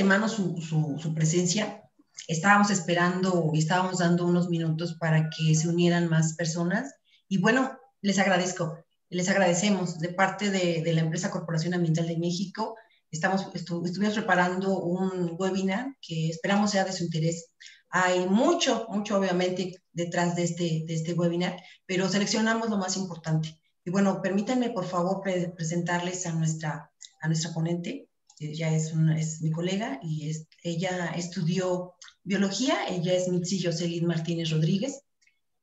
antemano su, su, presencia. Estábamos esperando y estábamos dando unos minutos para que se unieran más personas. Y bueno, les agradezco, les agradecemos de parte de, de la empresa Corporación Ambiental de México. Estamos, estuvimos preparando un webinar que esperamos sea de su interés. Hay mucho, mucho obviamente detrás de este, de este webinar, pero seleccionamos lo más importante. Y bueno, permítanme por favor presentarles a nuestra, a nuestra ponente. Ella es, una, es mi colega y es, ella estudió biología. Ella es Mitzi Jocelyn Martínez Rodríguez,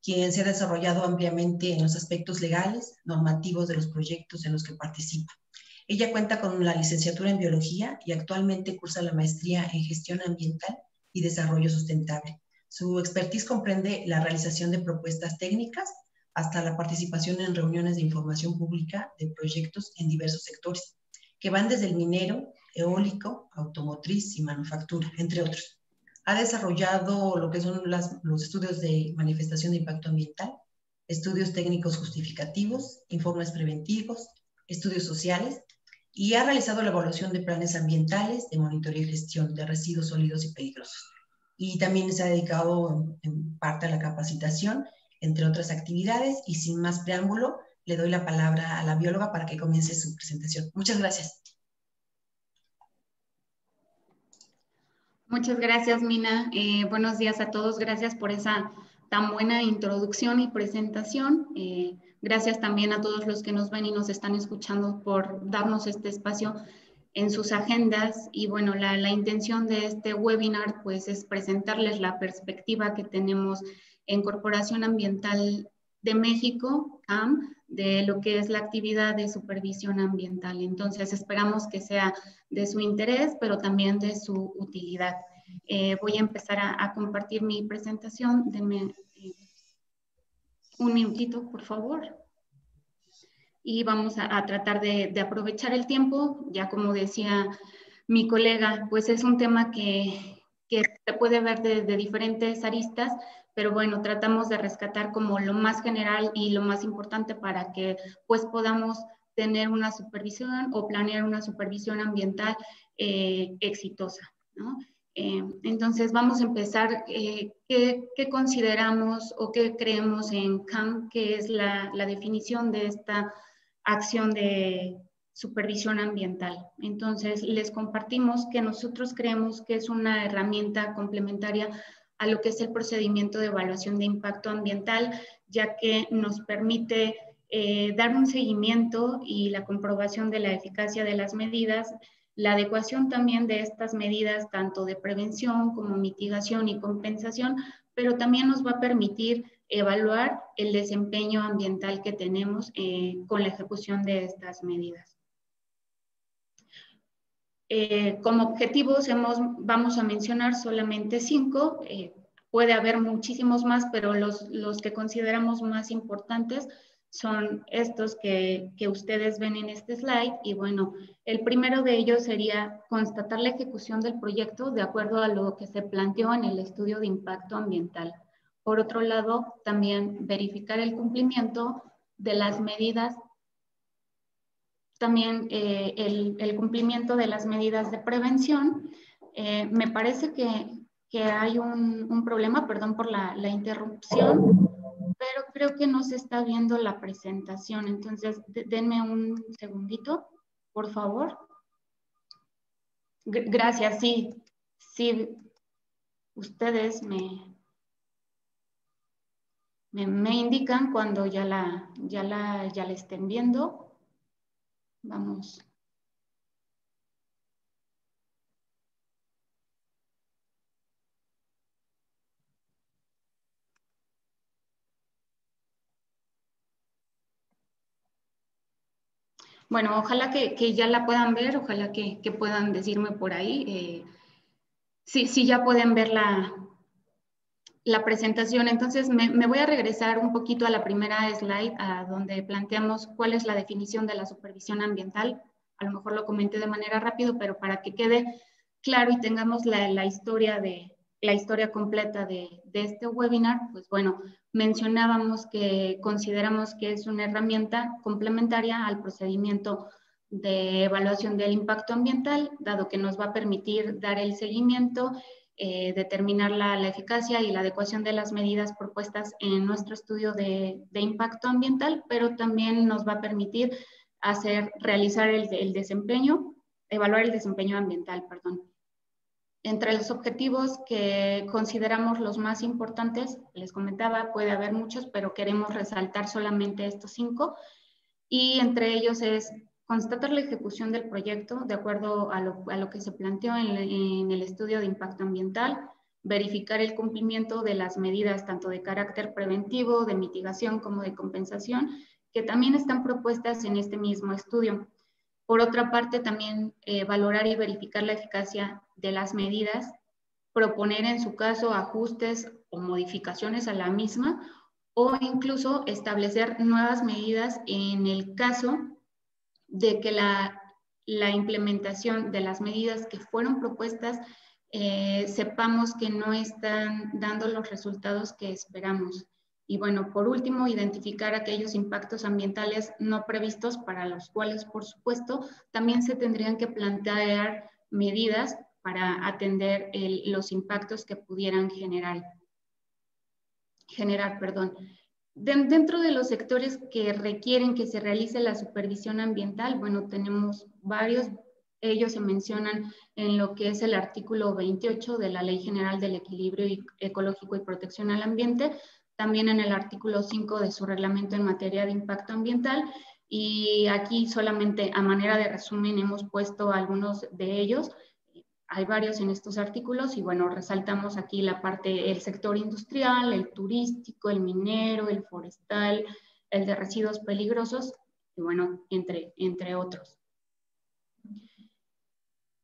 quien se ha desarrollado ampliamente en los aspectos legales, normativos de los proyectos en los que participa. Ella cuenta con la licenciatura en biología y actualmente cursa la maestría en gestión ambiental y desarrollo sustentable. Su expertise comprende la realización de propuestas técnicas hasta la participación en reuniones de información pública de proyectos en diversos sectores, que van desde el minero, eólico, automotriz y manufactura, entre otros. Ha desarrollado lo que son los estudios de manifestación de impacto ambiental, estudios técnicos justificativos, informes preventivos, estudios sociales y ha realizado la evaluación de planes ambientales de monitoreo y gestión de residuos sólidos y peligrosos. Y también se ha dedicado en parte a la capacitación entre otras actividades. Y sin más preámbulo, le doy la palabra a la bióloga para que comience su presentación. Muchas gracias. Muchas gracias, Mina. Eh, buenos días a todos. Gracias por esa tan buena introducción y presentación. Eh, gracias también a todos los que nos ven y nos están escuchando por darnos este espacio en sus agendas. Y bueno, la, la intención de este webinar pues es presentarles la perspectiva que tenemos en Corporación Ambiental de México, CAM, de lo que es la actividad de supervisión ambiental. Entonces, esperamos que sea de su interés, pero también de su utilidad. Eh, voy a empezar a, compartir mi presentación. Denme eh, un minutito, por favor. Y vamos a, tratar de, aprovechar el tiempo. Ya como decía mi colega, pues es un tema que, que se puede ver de, de diferentes aristas, pero bueno, tratamos de rescatar como lo más general y lo más importante para que pues podamos tener una supervisión o planear una supervisión ambiental eh, exitosa. ¿no? Eh, entonces vamos a empezar, eh, ¿qué, ¿qué, consideramos o qué creemos en CAM, que es la, la definición de esta acción de supervisión ambiental. Entonces, les compartimos que nosotros creemos que es una herramienta complementaria a lo que es el procedimiento de evaluación de impacto ambiental, ya que nos permite eh, dar un seguimiento y la comprobación de la eficacia de las medidas, la adecuación también de estas medidas, tanto de prevención como mitigación y compensación, pero también nos va a permitir evaluar el desempeño ambiental que tenemos eh, con la ejecución de estas medidas. Eh, como objetivos vamos a mencionar solamente cinco, eh, puede haber muchísimos más, pero los, que consideramos más importantes son estos que, ustedes ven en este slide. Y bueno, el primero de ellos sería constatar la ejecución del proyecto de acuerdo a lo que se planteó en el estudio de impacto ambiental. Por otro lado, también verificar el cumplimiento de las medidas también eh, el, cumplimiento de las medidas de prevención. Eh, me parece que, hay un, problema, perdón por la, interrupción, pero creo que no se está viendo la presentación. Entonces, denme un segundito, por favor. gracias, sí, sí, ustedes me, me, indican cuando ya la, ya, la, ya la estén viendo. Vamos. Bueno, ojalá que, ya la puedan ver, ojalá que, puedan decirme por ahí. Eh, sí, ya pueden ver la, la presentación. Entonces, me, voy a regresar un poquito a la primera slide, a donde planteamos cuál es la definición de la supervisión ambiental. A lo mejor lo comenté de manera rápida, pero para que quede claro y tengamos la, historia de la historia completa de, de, este webinar, pues bueno, mencionábamos que consideramos que es una herramienta complementaria al procedimiento de evaluación del impacto ambiental, dado que nos va a permitir dar el seguimiento, eh, determinar la, eficacia y la adecuación de las medidas propuestas en nuestro estudio de, impacto ambiental, pero también nos va a permitir hacer, realizar el, el desempeño, evaluar el desempeño ambiental, perdón. Entre los objetivos que consideramos los más importantes, les comentaba, puede haber muchos, pero queremos resaltar solamente estos cinco. Y entre ellos es constatar la ejecución del proyecto de acuerdo a lo, que se planteó en, el estudio de impacto ambiental, verificar el cumplimiento de las medidas tanto de carácter preventivo, de mitigación como de compensación, que también están propuestas en este mismo estudio. Por otra parte, también eh, valorar y verificar la eficacia de las medidas, proponer en su caso ajustes o modificaciones a la misma o incluso establecer nuevas medidas en el caso de que la, implementación de las medidas que fueron propuestas eh, sepamos que no están dando los resultados que esperamos. Y bueno, por último, identificar aquellos impactos ambientales no previstos para los cuales, por supuesto, también se tendrían que plantear medidas para atender los impactos que pudieran generar. Generar, perdón. Dentro de los sectores que requieren que se realice la supervisión ambiental, bueno, tenemos varios, ellos se mencionan en lo que es el artículo 28 de la Ley General del Equilibrio Ecológico y Protección al Ambiente, también en el artículo 5 de su reglamento en materia de impacto ambiental y aquí solamente a manera de resumen hemos puesto algunos de ellos hay varios en estos artículos y bueno, resaltamos aquí la parte, el sector industrial, el turístico, el minero, el forestal, el de residuos peligrosos y bueno, entre, entre otros.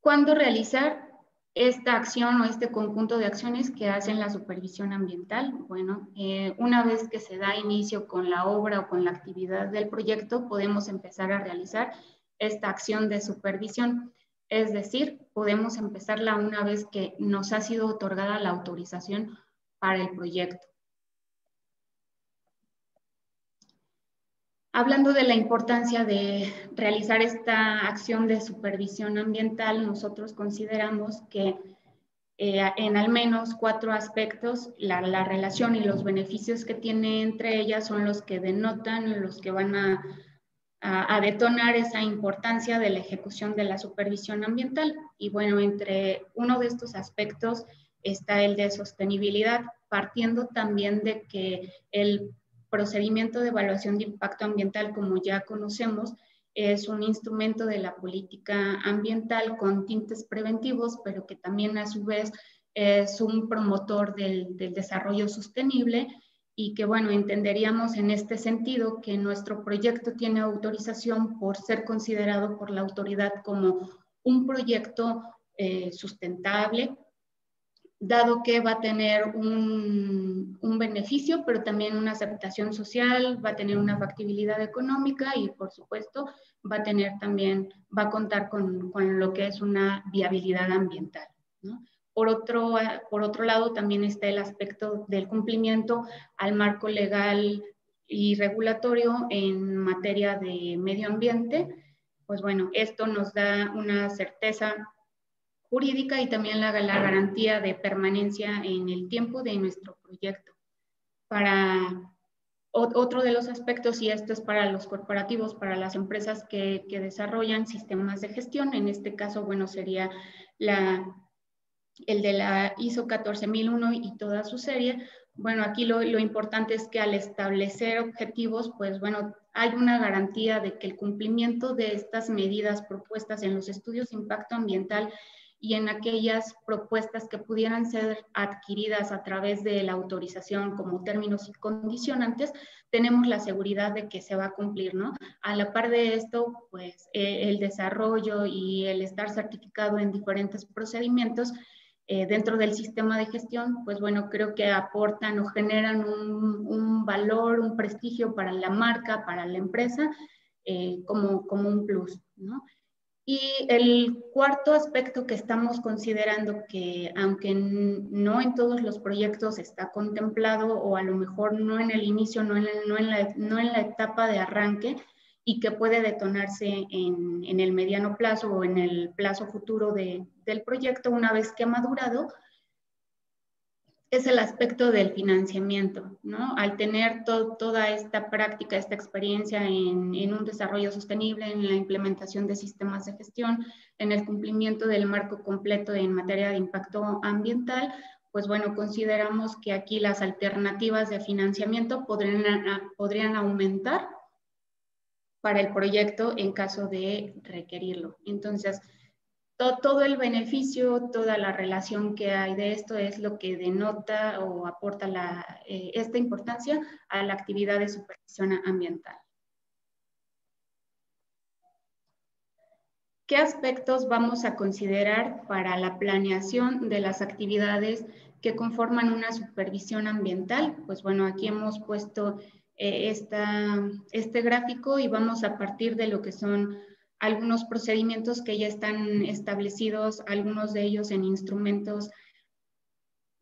¿Cuándo realizar esta acción o este conjunto de acciones que hacen la supervisión ambiental? Bueno, eh, una vez que se da inicio con la obra o con la actividad del proyecto, podemos empezar a realizar esta acción de supervisión. Es decir, podemos empezarla una vez que nos ha sido otorgada la autorización para el proyecto. Hablando de la importancia de realizar esta acción de supervisión ambiental, nosotros consideramos que eh, en al menos cuatro aspectos la, la, relación y los beneficios que tiene entre ellas son los que denotan, los que van a a, detonar esa importancia de la ejecución de la supervisión ambiental. Y bueno, entre uno de estos aspectos está el de sostenibilidad, partiendo también de que el procedimiento de evaluación de impacto ambiental, como ya conocemos, es un instrumento de la política ambiental con tintes preventivos, pero que también a su vez es un promotor del, desarrollo sostenible y que, bueno, entenderíamos en este sentido que nuestro proyecto tiene autorización por ser considerado por la autoridad como un proyecto eh, sustentable, dado que va a tener un, un, beneficio, pero también una aceptación social, va a tener una factibilidad económica y, por supuesto, va a tener también, va a contar con, con lo que es una viabilidad ambiental. Por otro, por otro lado, también está el aspecto del cumplimiento al marco legal y regulatorio en materia de medio ambiente. Pues bueno, esto nos da una certeza jurídica y también la, la garantía de permanencia en el tiempo de nuestro proyecto. Para otro de los aspectos, y esto es para los corporativos, para las empresas que, que desarrollan sistemas de gestión, en este caso, bueno, sería la el de la ISO 14001 y toda su serie, bueno, aquí lo, importante es que al establecer objetivos, pues bueno, hay una garantía de que el cumplimiento de estas medidas propuestas en los estudios de impacto ambiental y en aquellas propuestas que pudieran ser adquiridas a través de la autorización como términos y condicionantes, tenemos la seguridad de que se va a cumplir, ¿no? A la par de esto, pues eh, el desarrollo y el estar certificado en diferentes procedimientos eh, dentro del sistema de gestión, pues bueno, creo que aportan o generan un, valor, un prestigio para la marca, para la empresa, eh, como, como un plus, ¿no? Y el cuarto aspecto que estamos considerando que aunque no en todos los proyectos está contemplado o a lo mejor no en el inicio, no en, no en, la, no en la etapa de arranque, y que puede detonarse en, en, el mediano plazo o en el plazo futuro de, del proyecto una vez que ha madurado, es el aspecto del financiamiento, ¿no? Al tener toda esta práctica, esta experiencia en, en, un desarrollo sostenible, en la implementación de sistemas de gestión, en el cumplimiento del marco completo en materia de impacto ambiental, pues bueno, consideramos que aquí las alternativas de financiamiento podrían, podrían aumentar para el proyecto en caso de requerirlo. Entonces, todo, el beneficio, toda la relación que hay de esto es lo que denota o aporta eh, esta importancia a la actividad de supervisión ambiental. ¿Qué aspectos vamos a considerar para la planeación de las actividades que conforman una supervisión ambiental? Pues bueno, aquí hemos puesto eh, este gráfico y vamos a partir de lo que son algunos procedimientos que ya están establecidos, algunos de ellos en instrumentos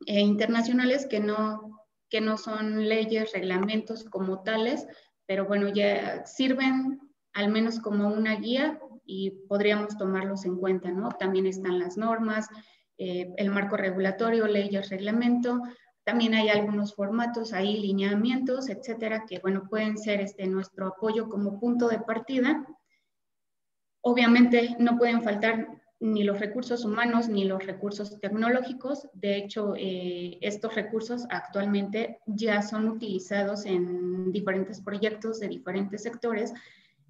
eh, internacionales que no, que no son leyes, reglamentos como tales, pero bueno, ya sirven al menos como una guía y podríamos tomarlos en cuenta, ¿no? También están las normas, eh, el marco regulatorio, leyes, reglamento, también hay algunos formatos, hay lineamientos, etcétera, que bueno, pueden ser este, nuestro apoyo como punto de partida. Obviamente no pueden faltar ni los recursos humanos ni los recursos tecnológicos. De hecho, eh, estos recursos actualmente ya son utilizados en diferentes proyectos de diferentes sectores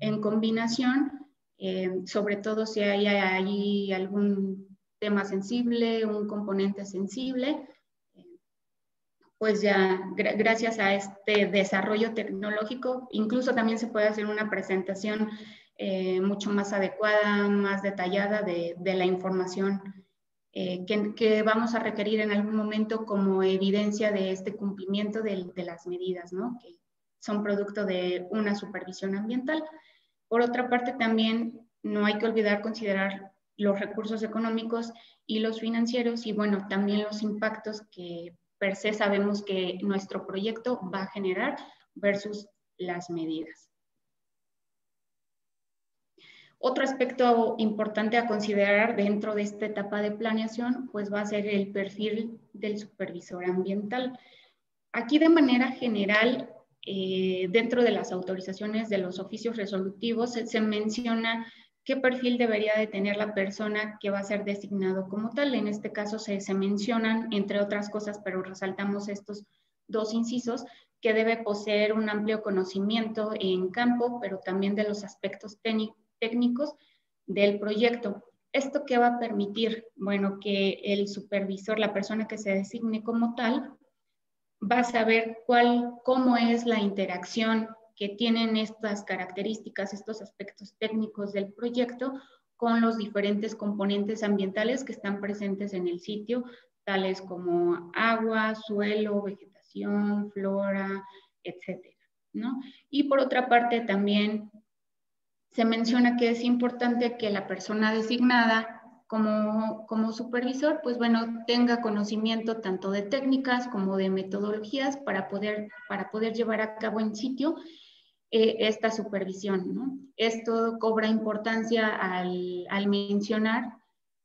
en combinación, eh, sobre todo si hay, algún tema sensible, un componente sensible, pues ya gracias a este desarrollo tecnológico, incluso también se puede hacer una presentación eh, mucho más adecuada, más detallada de, la información eh, que, vamos a requerir en algún momento como evidencia de este cumplimiento de, de las medidas, ¿no? que son producto de una supervisión ambiental. Por otra parte, también no hay que olvidar considerar los recursos económicos y los financieros y bueno, también los impactos que per se sabemos que nuestro proyecto va a generar versus las medidas. Otro aspecto importante a considerar dentro de esta etapa de planeación, pues va a ser el perfil del supervisor ambiental. Aquí de manera general, eh, dentro de las autorizaciones de los oficios resolutivos, se menciona qué perfil debería de tener la persona que va a ser designado como tal. En este caso se, mencionan, entre otras cosas, pero resaltamos estos dos incisos, que debe poseer un amplio conocimiento en campo, pero también de los aspectos técnicos del proyecto. ¿Esto qué va a permitir? Bueno, que el supervisor, la persona que se designe como tal, va a saber cuál, cómo es la interacción que tienen estas características, estos aspectos técnicos del proyecto con los diferentes componentes ambientales que están presentes en el sitio, tales como agua, suelo, vegetación, flora, etcétera, ¿no? Y por otra parte también se menciona que es importante que la persona designada como, como supervisor, pues bueno, tenga conocimiento tanto de técnicas como de metodologías para poder, para poder llevar a cabo en sitio eh, esta supervisión. Esto cobra importancia al, al, mencionar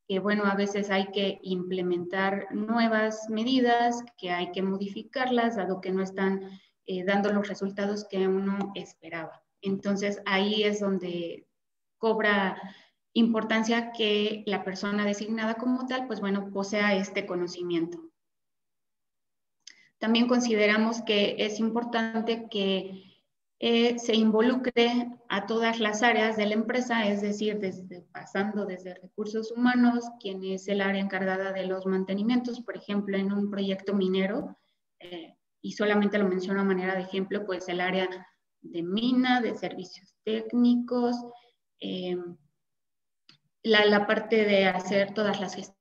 que, bueno, a veces hay que implementar nuevas medidas, que hay que modificarlas, dado que no están eh, dando los resultados que uno esperaba. Entonces, ahí es donde cobra importancia que la persona designada como tal, pues bueno, posea este conocimiento. También consideramos que es importante que eh, se involucre a todas las áreas de la empresa, es decir, desde, pasando desde recursos humanos, quien es el área encargada de los mantenimientos, por ejemplo, en un proyecto minero, eh, y solamente lo menciono a manera de ejemplo, pues el área de mina, de servicios técnicos, eh, la, la, parte de hacer todas las gestiones.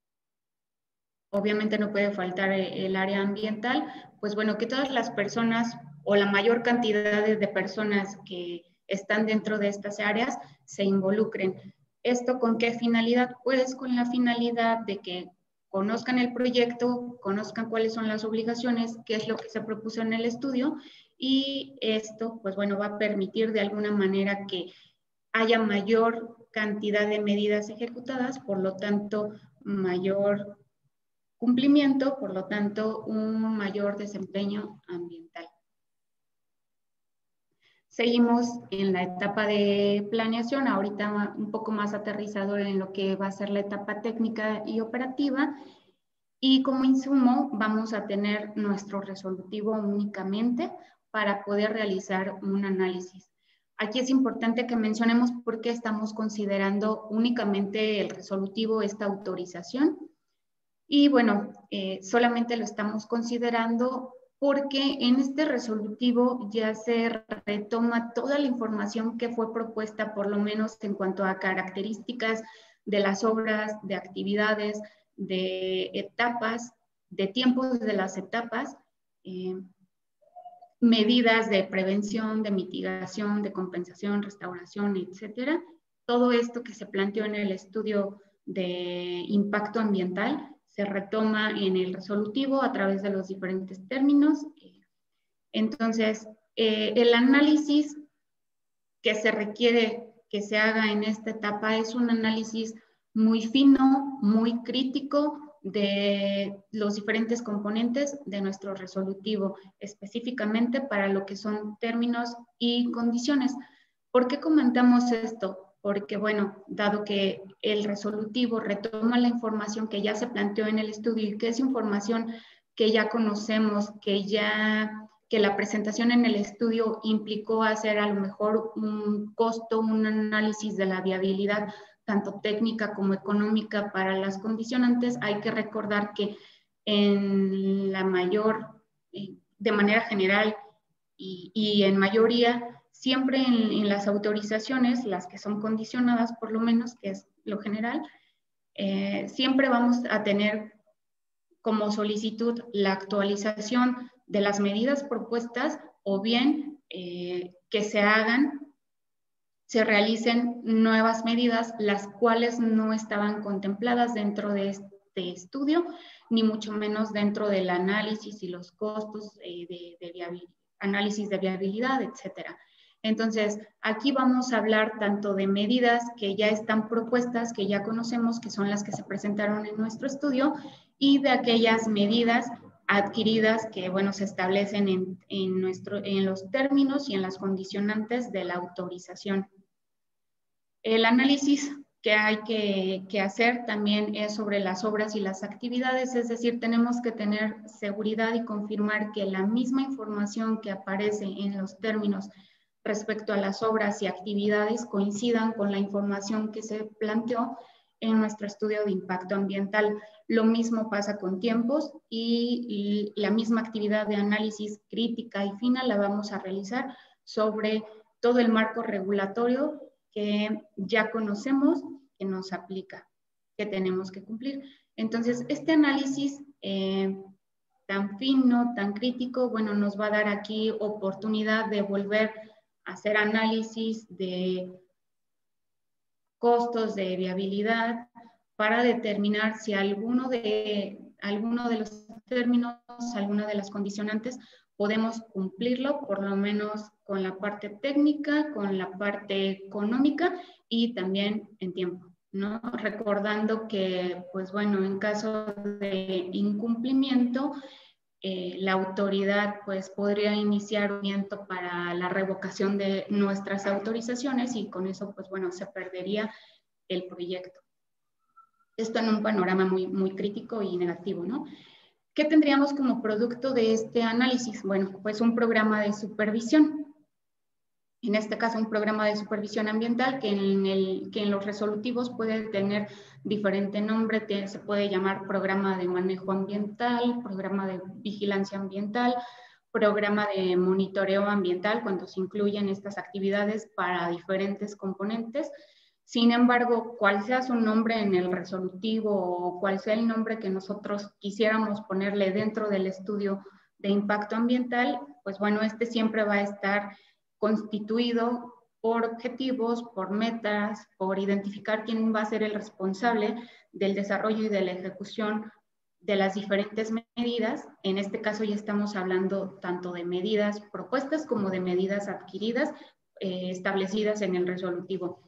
Obviamente no puede faltar el área ambiental, pues bueno, que todas las personas o la mayor cantidad de, personas que están dentro de estas áreas se involucren. ¿Esto con qué finalidad? Pues con la finalidad de que conozcan el proyecto, conozcan cuáles son las obligaciones, qué es lo que se propuso en el estudio y esto, pues bueno, va a permitir de alguna manera que haya mayor cantidad de medidas ejecutadas, por lo tanto, mayor cumplimiento, por lo tanto, un mayor desempeño ambiental. Seguimos en la etapa de planeación, ahorita un poco más aterrizado en lo que va a ser la etapa técnica y operativa. Y como insumo vamos a tener nuestro resolutivo únicamente para poder realizar un análisis. Aquí es importante que mencionemos por qué estamos considerando únicamente el resolutivo, esta autorización. Y bueno, eh, solamente lo estamos considerando porque en este resolutivo ya se retoma toda la información que fue propuesta, por lo menos en cuanto a características de las obras, de actividades, de etapas, de tiempos de las etapas, eh, medidas de prevención, de mitigación, de compensación, restauración, etcétera. Todo esto que se planteó en el estudio de impacto ambiental se retoma en el resolutivo a través de los diferentes términos. Entonces, eh, el análisis que se requiere que se haga en esta etapa es un análisis muy fino, muy crítico de los diferentes componentes de nuestro resolutivo, específicamente para lo que son términos y condiciones. ¿Por qué comentamos esto? porque bueno, dado que el resolutivo retoma la información que ya se planteó en el estudio y que es información que ya conocemos, que ya que la presentación en el estudio implicó hacer a lo mejor un costo, un análisis de la viabilidad tanto técnica como económica para las condicionantes, hay que recordar que en la mayor, eh, de manera general y, y en mayoría, siempre en, las autorizaciones, las que son condicionadas por lo menos, que es lo general, eh, siempre vamos a tener como solicitud la actualización de las medidas propuestas o bien eh, que se hagan, se realicen nuevas medidas, las cuales no estaban contempladas dentro de este estudio, ni mucho menos dentro del análisis y los costos eh, de, análisis de viabilidad, etcétera. Entonces, aquí vamos a hablar tanto de medidas que ya están propuestas, que ya conocemos, que son las que se presentaron en nuestro estudio, y de aquellas medidas adquiridas que, bueno, se establecen en, nuestro, en los términos y en las condicionantes de la autorización. El análisis que hay que, hacer también es sobre las obras y las actividades, es decir, tenemos que tener seguridad y confirmar que la misma información que aparece en los términos respecto a las obras y actividades coincidan con la información que se planteó en nuestro estudio de impacto ambiental. Lo mismo pasa con tiempos y, la misma actividad de análisis crítica y fina la vamos a realizar sobre todo el marco regulatorio que ya conocemos que nos aplica, que tenemos que cumplir. Entonces, este análisis eh, tan fino, tan crítico, bueno, nos va a dar aquí oportunidad de volver hacer análisis de costos de viabilidad para determinar si alguno de, alguno de los términos, alguna de las condicionantes, podemos cumplirlo, por lo menos con la parte técnica, con la parte económica y también en tiempo. ¿no? Recordando que, pues bueno, en caso de incumplimiento, eh, la autoridad pues podría iniciar un movimiento para la revocación de nuestras autorizaciones y con eso pues bueno se perdería el proyecto. Esto en un panorama muy, muy crítico y negativo, ¿no? ¿Qué tendríamos como producto de este análisis? Bueno, pues un programa de supervisión en este caso un programa de supervisión ambiental que en, el, que en los resolutivos puede tener diferente nombre, se puede llamar programa de manejo ambiental, programa de vigilancia ambiental, programa de monitoreo ambiental cuando se incluyen estas actividades para diferentes componentes. Sin embargo, cual sea su nombre en el resolutivo o cual sea el nombre que nosotros quisiéramos ponerle dentro del estudio de impacto ambiental, pues bueno, este siempre va a estar constituido por objetivos, por metas, por identificar quién va a ser el responsable del desarrollo y de la ejecución de las diferentes medidas. En este caso ya estamos hablando tanto de medidas propuestas como de medidas adquiridas eh, establecidas en el resolutivo.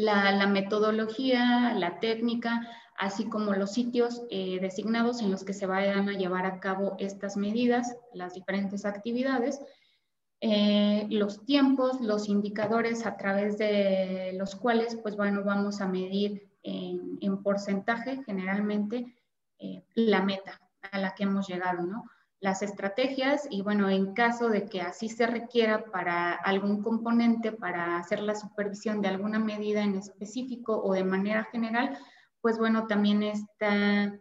La, metodología, la técnica, así como los sitios eh, designados en los que se vayan a llevar a cabo estas medidas, las diferentes actividades, eh, los tiempos, los indicadores a través de los cuales, pues bueno, vamos a medir en, en porcentaje generalmente eh, la meta a la que hemos llegado, ¿no? Las estrategias y bueno, en caso de que así se requiera para algún componente, para hacer la supervisión de alguna medida en específico o de manera general, pues bueno, también está,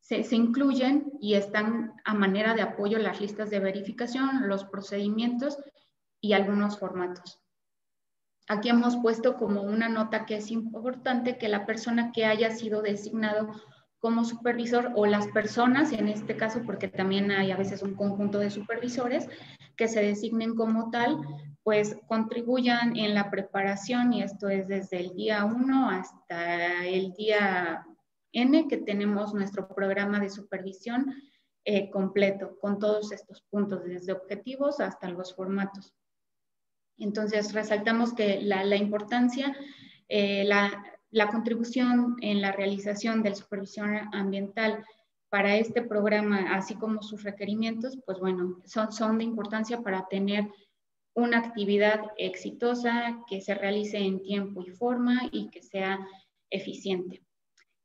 se, se incluyen y están a manera de apoyo las listas de verificación, los procedimientos y algunos formatos. Aquí hemos puesto como una nota que es importante que la persona que haya sido designado como supervisor o las personas, en este caso, porque también hay a veces un conjunto de supervisores que se designen como tal, pues contribuyan en la preparación y esto es desde el día 1 hasta el día N que tenemos nuestro programa de supervisión eh, completo con todos estos puntos, desde objetivos hasta los formatos. Entonces, resaltamos que la, la importancia, eh, la, la contribución en la realización de la supervisión ambiental para este programa, así como sus requerimientos, pues bueno, son, son de importancia para tener una actividad exitosa que se realice en tiempo y forma y que sea eficiente.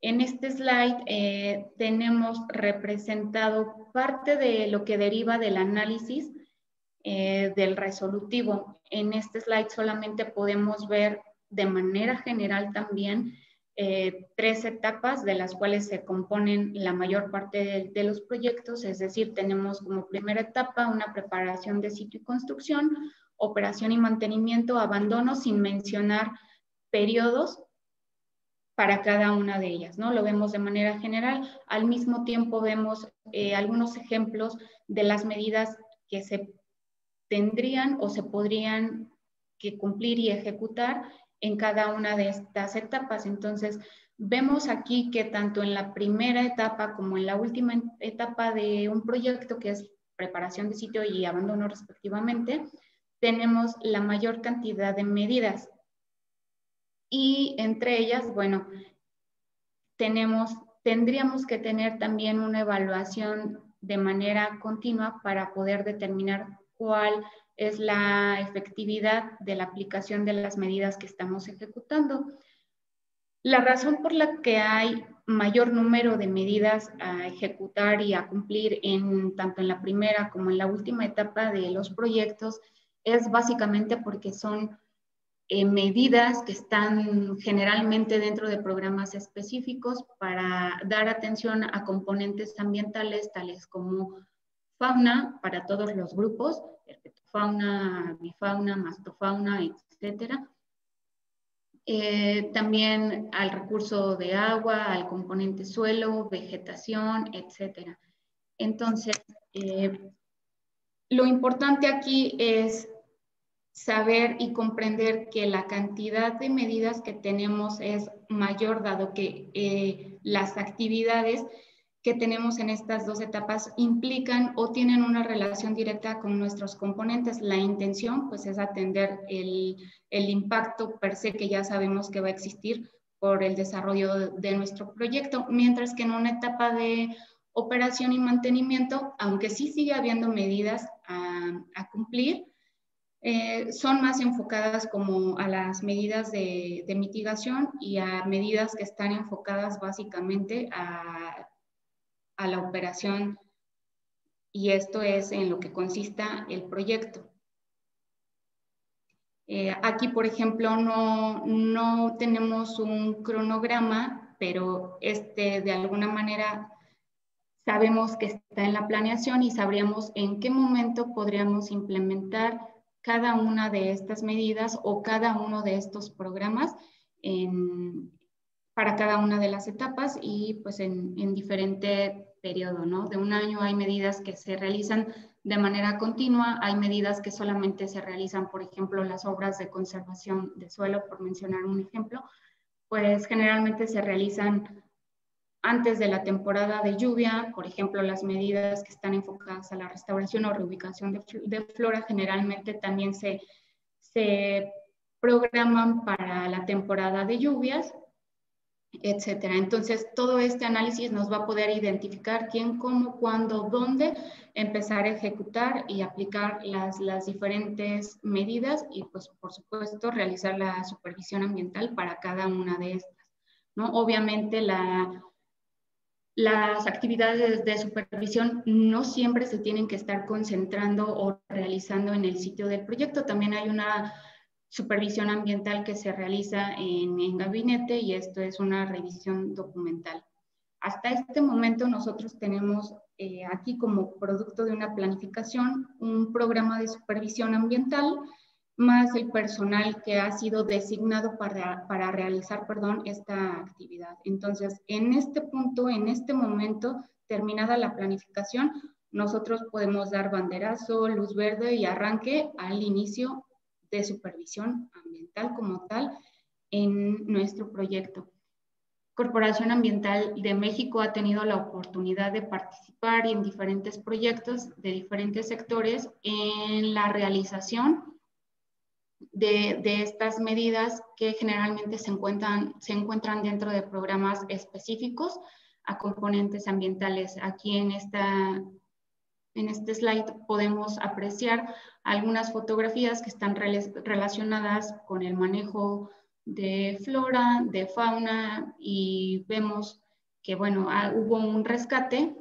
En este slide eh, tenemos representado parte de lo que deriva del análisis eh, del resolutivo. En este slide solamente podemos ver de manera general también eh, tres etapas de las cuales se componen la mayor parte de, los proyectos, es decir, tenemos como primera etapa una preparación de sitio y construcción, operación y mantenimiento, abandono, sin mencionar periodos para cada una de ellas, ¿no? Lo vemos de manera general. Al mismo tiempo vemos eh, algunos ejemplos de las medidas que se tendrían o se podrían que cumplir y ejecutar en cada una de estas etapas. Entonces, vemos aquí que tanto en la primera etapa como en la última etapa de un proyecto, que es preparación de sitio y abandono respectivamente, tenemos la mayor cantidad de medidas. Y entre ellas, bueno, tenemos, tendríamos que tener también una evaluación de manera continua para poder determinar cuál es la efectividad de la aplicación de las medidas que estamos ejecutando. La razón por la que hay mayor número de medidas a ejecutar y a cumplir en tanto en la primera como en la última etapa de los proyectos es básicamente porque son eh, medidas que están generalmente dentro de programas específicos para dar atención a componentes ambientales tales como fauna para todos los grupos, fauna, bifauna, mastofauna, etcétera. Eh, también al recurso de agua, al componente suelo, vegetación, etcétera. Entonces, eh, lo importante aquí es saber y comprender que la cantidad de medidas que tenemos es mayor, dado que eh, las actividades que tenemos en estas dos etapas implican o tienen una relación directa con nuestros componentes. La intención, pues, es atender el, el impacto per se que ya sabemos que va a existir por el desarrollo de, nuestro proyecto, mientras que en una etapa de operación y mantenimiento, aunque sí sigue habiendo medidas a, a cumplir, eh, son más enfocadas como a las medidas de, de, mitigación y a medidas que están enfocadas básicamente a a la operación y esto es en lo que consista el proyecto. Eh, aquí, por ejemplo, no, no tenemos un cronograma, pero este, de alguna manera sabemos que está en la planeación y sabríamos en qué momento podríamos implementar cada una de estas medidas o cada uno de estos programas en, para cada una de las etapas y pues en, en diferente periodo, ¿no? De un año hay medidas que se realizan de manera continua, hay medidas que solamente se realizan, por ejemplo, las obras de conservación de suelo, por mencionar un ejemplo, pues generalmente se realizan antes de la temporada de lluvia, por ejemplo, las medidas que están enfocadas a la restauración o reubicación de, flora generalmente también se, se programan para la temporada de lluvias, etcétera. Entonces, todo este análisis nos va a poder identificar quién, cómo, cuándo, dónde empezar a ejecutar y aplicar las, las diferentes medidas y, pues, por supuesto, realizar la supervisión ambiental para cada una de estas. ¿no? Obviamente, la, las actividades de supervisión no siempre se tienen que estar concentrando o realizando en el sitio del proyecto. También hay una supervisión ambiental que se realiza en, gabinete y esto es una revisión documental. Hasta este momento nosotros tenemos eh, aquí como producto de una planificación un programa de supervisión ambiental más el personal que ha sido designado para, para realizar perdón, esta actividad. Entonces, en este punto, en este momento, terminada la planificación, nosotros podemos dar banderazo, luz verde y arranque al inicio de supervisión ambiental como tal en nuestro proyecto. Corporación Ambiental de México ha tenido la oportunidad de participar en diferentes proyectos de diferentes sectores en la realización de, estas medidas que generalmente se encuentran, se encuentran dentro de programas específicos a componentes ambientales. Aquí en, esta, en este slide podemos apreciar algunas fotografías que están relacionadas con el manejo de flora, de fauna y vemos que, bueno, ah, hubo un rescate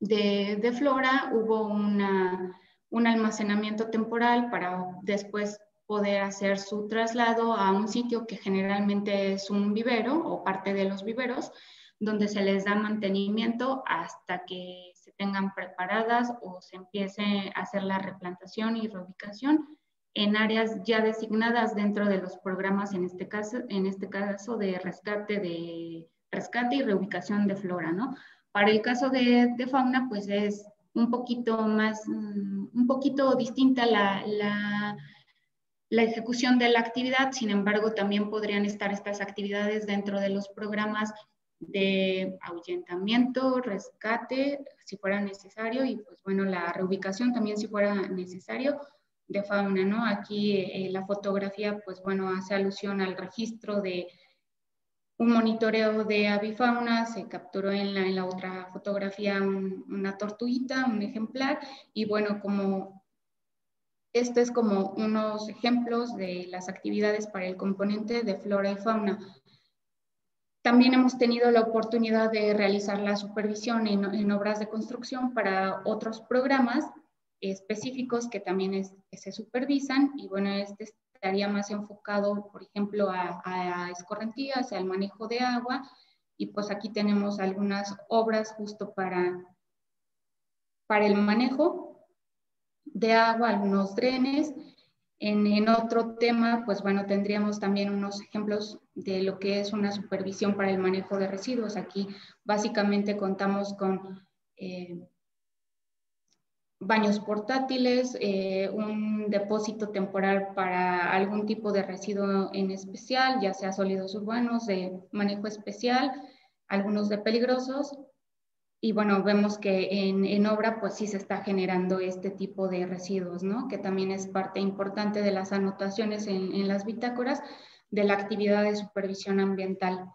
de, flora, hubo un almacenamiento temporal para después poder hacer su traslado a un sitio que generalmente es un vivero o parte de los viveros, donde se les da mantenimiento hasta que se tengan preparadas o se empiece a hacer la replantación y reubicación en áreas ya designadas dentro de los programas, en este caso, en este caso de rescate, de rescate y reubicación de flora, ¿no? Para el caso de, fauna, pues es un poquito más, mm, un poquito distinta la, la, la, ejecución de la actividad, sin embargo, también podrían estar estas actividades dentro de los programas de ahuyentamiento, rescate, si fuera necesario, y pues bueno, la reubicación también si fuera necesario de fauna, ¿no? Aquí eh, la fotografía, pues bueno, hace alusión al registro de un monitoreo de avifauna, se capturó en la, en la otra fotografía una tortuguita, un ejemplar, y bueno, como este es como unos ejemplos de las actividades para el componente de flora y fauna. También hemos tenido la oportunidad de realizar la supervisión en, obras de construcción para otros programas específicos que también se supervisan y bueno, este estaría más enfocado, por ejemplo, a, a escorrentías, al manejo de agua, y pues aquí tenemos algunas obras justo para, para el manejo de agua, algunos drenes. En, otro tema, pues bueno, tendríamos también unos ejemplos de lo que es una supervisión para el manejo de residuos. Aquí básicamente contamos con eh, baños portátiles, eh, un depósito temporal para algún tipo de residuo en especial, ya sea sólidos urbanos de manejo especial, algunos de peligrosos. Y bueno, vemos que en, en, obra pues sí se está generando este tipo de residuos, ¿no? Que también es parte importante de las anotaciones en, las bitácoras de la actividad de supervisión ambiental.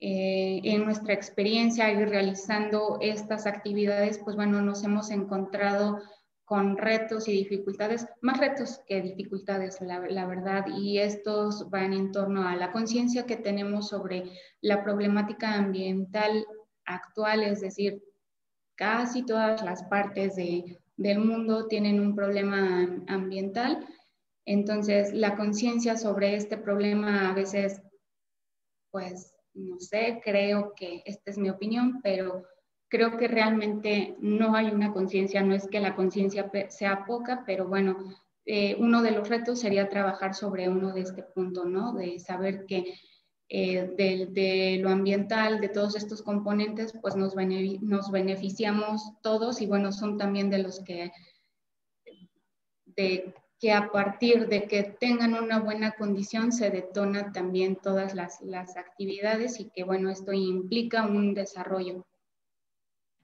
Eh, en nuestra experiencia y realizando estas actividades, pues bueno, nos hemos encontrado con retos y dificultades, más retos que dificultades, la verdad, y estos van en torno a la conciencia que tenemos sobre la problemática ambiental actual, es decir, casi todas las partes de, del mundo tienen un problema ambiental, entonces la conciencia sobre este problema a veces, pues no sé, creo que esta es mi opinión, pero creo que realmente no hay una conciencia, no es que la conciencia sea poca, pero bueno, eh, uno de los retos sería trabajar sobre uno de este punto, ¿no? De saber que eh, de, lo ambiental, de todos estos componentes, pues nos, nos beneficiamos todos y bueno, son también de los que, de que a partir de que tengan una buena condición se detona también todas las, las actividades y que, bueno, esto implica un desarrollo.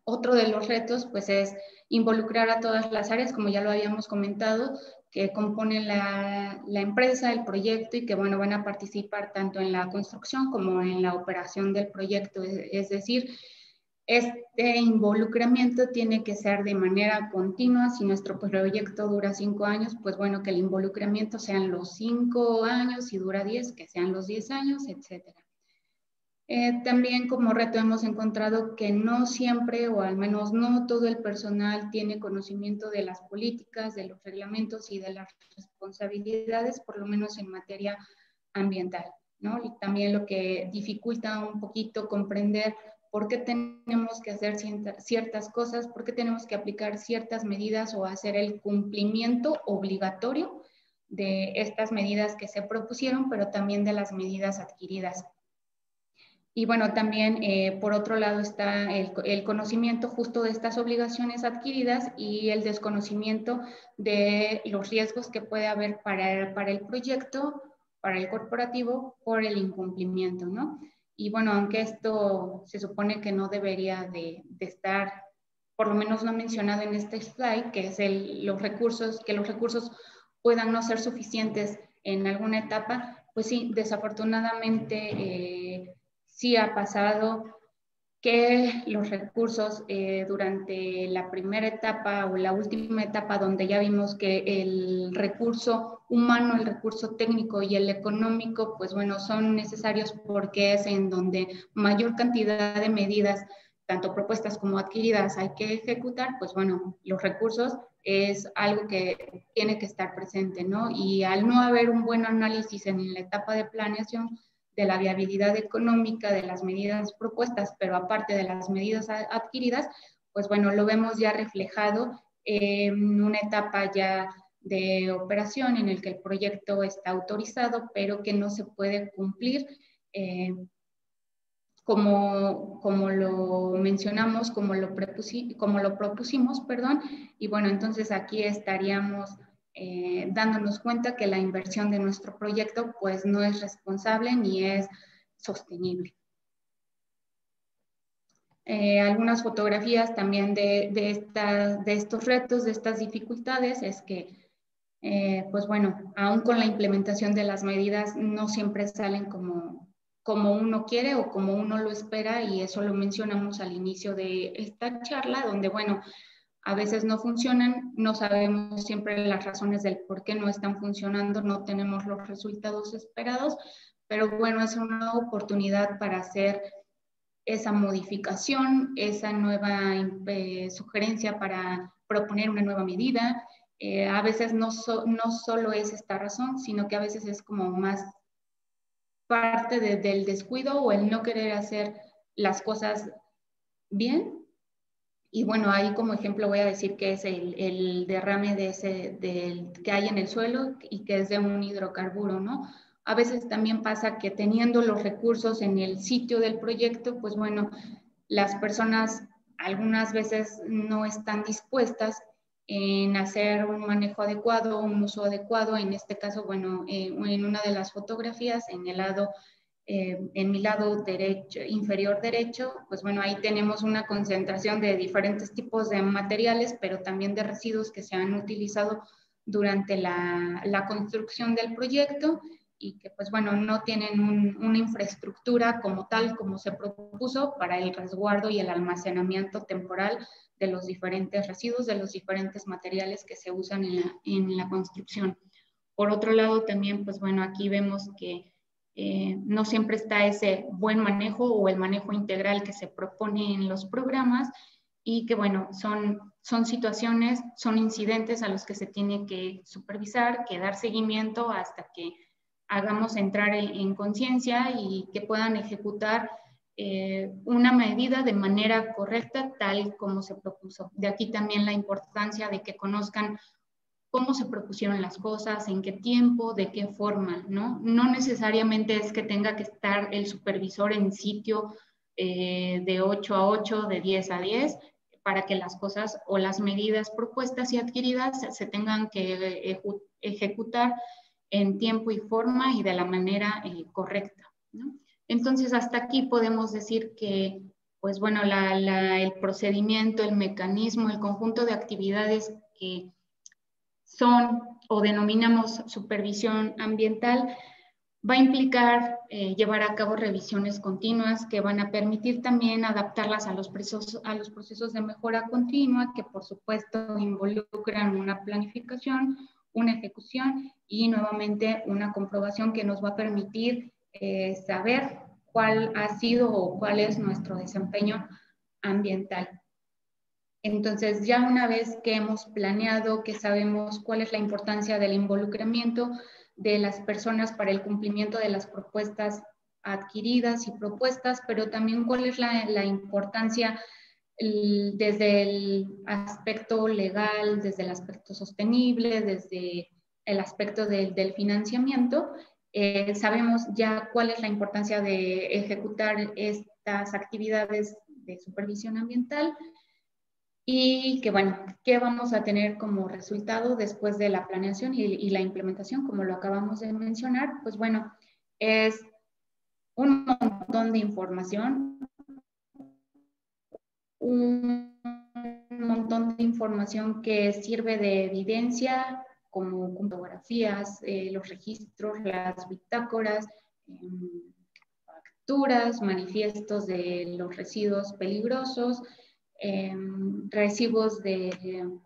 Otro de los retos, pues, es involucrar a todas las áreas, como ya lo habíamos comentado, que componen la, la, empresa, el proyecto y que, bueno, van a participar tanto en la construcción como en la operación del proyecto. es decir, este involucramiento tiene que ser de manera continua. Si nuestro proyecto dura cinco años, pues bueno, que el involucramiento sean los cinco años, si dura diez, que sean los diez años, etc. Eh, también como reto hemos encontrado que no siempre, o al menos no todo el personal tiene conocimiento de las políticas, de los reglamentos y de las responsabilidades, por lo menos en materia ambiental. ¿no? También lo que dificulta un poquito comprender por qué tenemos que hacer ciertas cosas, por qué tenemos que aplicar ciertas medidas o hacer el cumplimiento obligatorio de estas medidas que se propusieron, pero también de las medidas adquiridas. Y bueno, también eh, por otro lado está el, conocimiento justo de estas obligaciones adquiridas y el desconocimiento de los riesgos que puede haber para, para el proyecto, para el corporativo, por el incumplimiento, ¿no? Y bueno, aunque esto se supone que no debería de, estar, por lo menos no mencionado en este slide, que es el, los recursos, que los recursos puedan no ser suficientes en alguna etapa, pues sí, desafortunadamente eh, sí ha pasado que los recursos eh, durante la primera etapa o la última etapa donde ya vimos que el recurso humano, el recurso técnico y el económico, pues bueno, son necesarios porque es en donde mayor cantidad de medidas, tanto propuestas como adquiridas, hay que ejecutar, pues bueno, los recursos es algo que tiene que estar presente, ¿no? Y al no haber un buen análisis en la etapa de planeación, de la viabilidad económica de las medidas propuestas, pero aparte de las medidas adquiridas, pues bueno, lo vemos ya reflejado en una etapa ya de operación en el que el proyecto está autorizado, pero que no se puede cumplir eh, como, como lo mencionamos, como lo, como lo propusimos, perdón, y bueno, entonces aquí estaríamos eh, dándonos cuenta que la inversión de nuestro proyecto pues no es responsable ni es sostenible. Eh, algunas fotografías también de, de, de, estos retos, de estas dificultades, es que, eh, pues bueno, aún con la implementación de las medidas no siempre salen como, como uno quiere o como uno lo espera y eso lo mencionamos al inicio de esta charla, donde, bueno, a veces no funcionan, no sabemos siempre las razones del por qué no están funcionando, no tenemos los resultados esperados, pero bueno, es una oportunidad para hacer esa modificación, esa nueva eh, sugerencia para proponer una nueva medida. Eh, a veces no, no solo es esta razón, sino que a veces es como más parte del descuido o el no querer hacer las cosas bien y bueno, ahí como ejemplo voy a decir que es el, derrame de ese, del, que hay en el suelo y que es de un hidrocarburo, ¿no? A veces también pasa que teniendo los recursos en el sitio del proyecto, pues bueno, las personas algunas veces no están dispuestas en hacer un manejo adecuado, un uso adecuado. En este caso, bueno, eh, en una de las fotografías, en el lado eh, en mi lado derecho, inferior derecho, pues bueno, ahí tenemos una concentración de diferentes tipos de materiales, pero también de residuos que se han utilizado durante la, la construcción del proyecto y que pues bueno, no tienen una infraestructura como tal como se propuso para el resguardo y el almacenamiento temporal de los diferentes residuos, de los diferentes materiales que se usan en la, en la construcción. Por otro lado, también pues bueno, aquí vemos que eh, no siempre está ese buen manejo o el manejo integral que se propone en los programas y que, bueno, son, son situaciones, son incidentes a los que se tiene que supervisar, que dar seguimiento hasta que hagamos entrar en, conciencia y que puedan ejecutar eh, una medida de manera correcta, tal como se propuso. De aquí también la importancia de que conozcan cómo se propusieron las cosas, en qué tiempo, de qué forma, ¿no? No necesariamente es que tenga que estar el supervisor en sitio eh, de 8 a 8, de 10 a 10, para que las cosas o las medidas propuestas y adquiridas se, tengan que ejecutar en tiempo y forma y de la manera eh, correcta. Entonces, hasta aquí podemos decir que, pues bueno, el procedimiento, el mecanismo, el conjunto de actividades que son o denominamos supervisión ambiental, va a implicar eh, llevar a cabo revisiones continuas que van a permitir también adaptarlas a los, procesos, a los procesos de mejora continua que por supuesto involucran una planificación, una ejecución y nuevamente una comprobación que nos va a permitir eh, saber cuál ha sido o cuál es nuestro desempeño ambiental. Entonces, ya una vez que hemos planeado, que sabemos cuál es la importancia del involucramiento de las personas para el cumplimiento de las propuestas adquiridas y propuestas, pero también cuál es la, importancia desde el aspecto legal, desde el aspecto sostenible, desde el aspecto del financiamiento. Eh, sabemos ya cuál es la importancia de ejecutar estas actividades de supervisión ambiental y que bueno, ¿qué vamos a tener como resultado después de la planeación y, la implementación, como lo acabamos de mencionar? Pues bueno, es un montón de información, un montón de información que sirve de evidencia, como fotografías, eh, los registros, las bitácoras, em, facturas, manifiestos de los residuos peligrosos, Em, recibos de,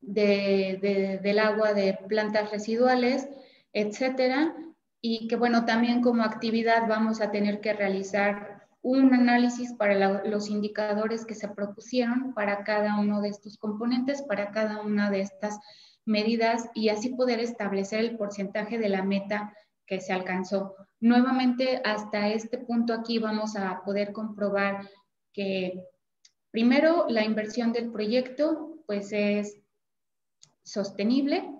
del agua de plantas residuales, etcétera, y que bueno, también como actividad vamos a tener que realizar un análisis para los indicadores que se propusieron para cada uno de estos componentes, para cada una de estas medidas y así poder establecer el porcentaje de la meta que se alcanzó. Nuevamente, hasta este punto aquí vamos a poder comprobar que Primero, la inversión del proyecto pues es sostenible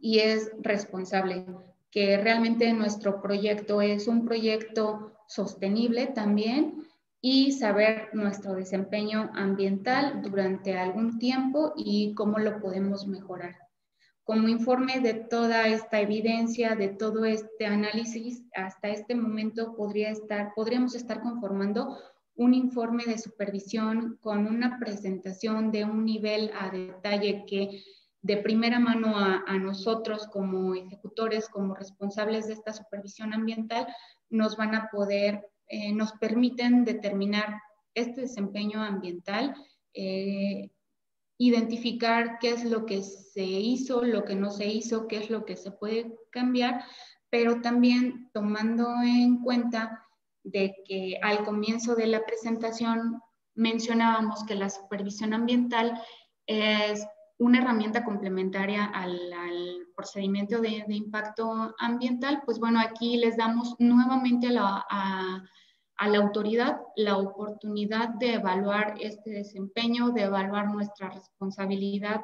y es responsable, que realmente nuestro proyecto es un proyecto sostenible también y saber nuestro desempeño ambiental durante algún tiempo y cómo lo podemos mejorar. Como informe de toda esta evidencia, de todo este análisis, hasta este momento podría estar, podríamos estar conformando un informe de supervisión con una presentación de un nivel a detalle que de primera mano a, nosotros como ejecutores, como responsables de esta supervisión ambiental, nos van a poder, eh, nos permiten determinar este desempeño ambiental, eh, identificar qué es lo que se hizo, lo que no se hizo, qué es lo que se puede cambiar, pero también tomando en cuenta de que al comienzo de la presentación mencionábamos que la supervisión ambiental es una herramienta complementaria al, procedimiento de, impacto ambiental, pues bueno, aquí les damos nuevamente a la, a la autoridad la oportunidad de evaluar este desempeño, de evaluar nuestra responsabilidad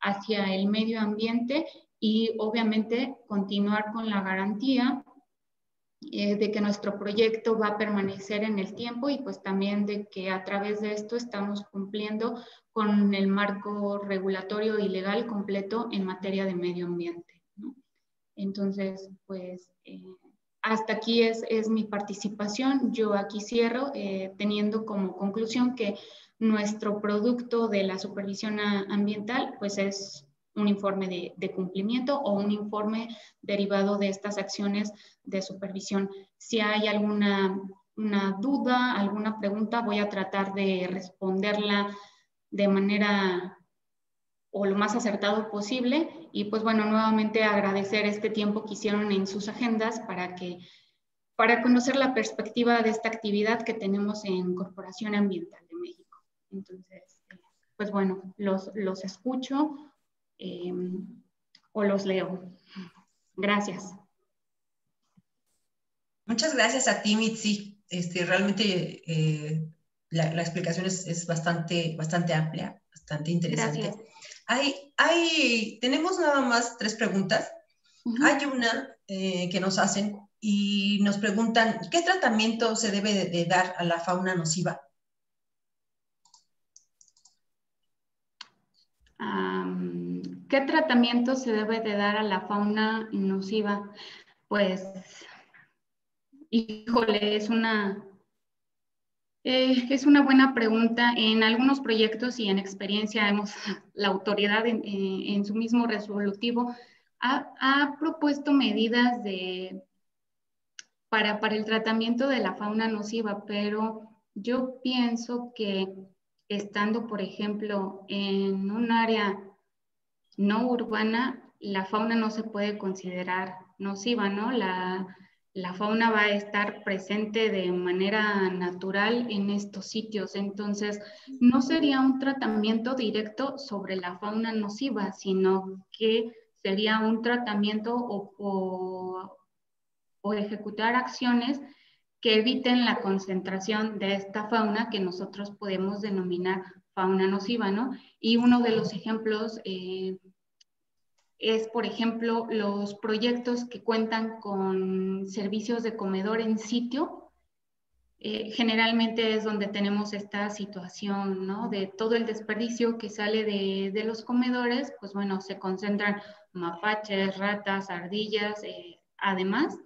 hacia el medio ambiente y obviamente continuar con la garantía eh, de que nuestro proyecto va a permanecer en el tiempo y pues también de que a través de esto estamos cumpliendo con el marco regulatorio y legal completo en materia de medio ambiente. Entonces, pues eh, hasta aquí es, es, mi participación. Yo aquí cierro eh, teniendo como conclusión que nuestro producto de la supervisión ambiental pues es un informe de, cumplimiento o un informe derivado de estas acciones de supervisión. Si hay alguna una duda, alguna pregunta, voy a tratar de responderla de manera o lo más acertado posible. Y pues bueno, nuevamente agradecer este tiempo que hicieron en sus agendas para que para conocer la perspectiva de esta actividad que tenemos en Corporación Ambiental de México. Entonces, pues bueno, los, los escucho Em, o los leo. Gracias. Muchas gracias a ti, Mitzi. Este, realmente eh, la, explicación es, es, bastante, bastante amplia, bastante interesante. Hay, hay, tenemos nada más tres preguntas. Hay una eh, que nos hacen y nos preguntan, ¿qué tratamiento se debe dar a la fauna nociva? Ah ¿Qué tratamiento se debe de dar a la fauna nociva? Pues, híjole, es una, eh, es una buena pregunta. En algunos proyectos y en experiencia hemos, la autoridad en, su mismo resolutivo ha, propuesto medidas de, para, para el tratamiento de la fauna nociva, pero yo pienso que estando, por ejemplo, en un área no urbana, la fauna no se puede considerar nociva, ¿no? La, fauna va a estar presente de manera natural en estos sitios. Entonces, no sería un tratamiento directo sobre la fauna nociva, sino que sería un tratamiento o, o ejecutar acciones que eviten la concentración de esta fauna que nosotros podemos denominar fauna nociva, ¿no? Y uno de los ejemplos eh, es, por ejemplo, los proyectos que cuentan con servicios de comedor en sitio. Eh, generalmente es donde tenemos esta situación, ¿no? De todo el desperdicio que sale de, los comedores, pues bueno, se concentran mapaches, ratas, ardillas, eh, además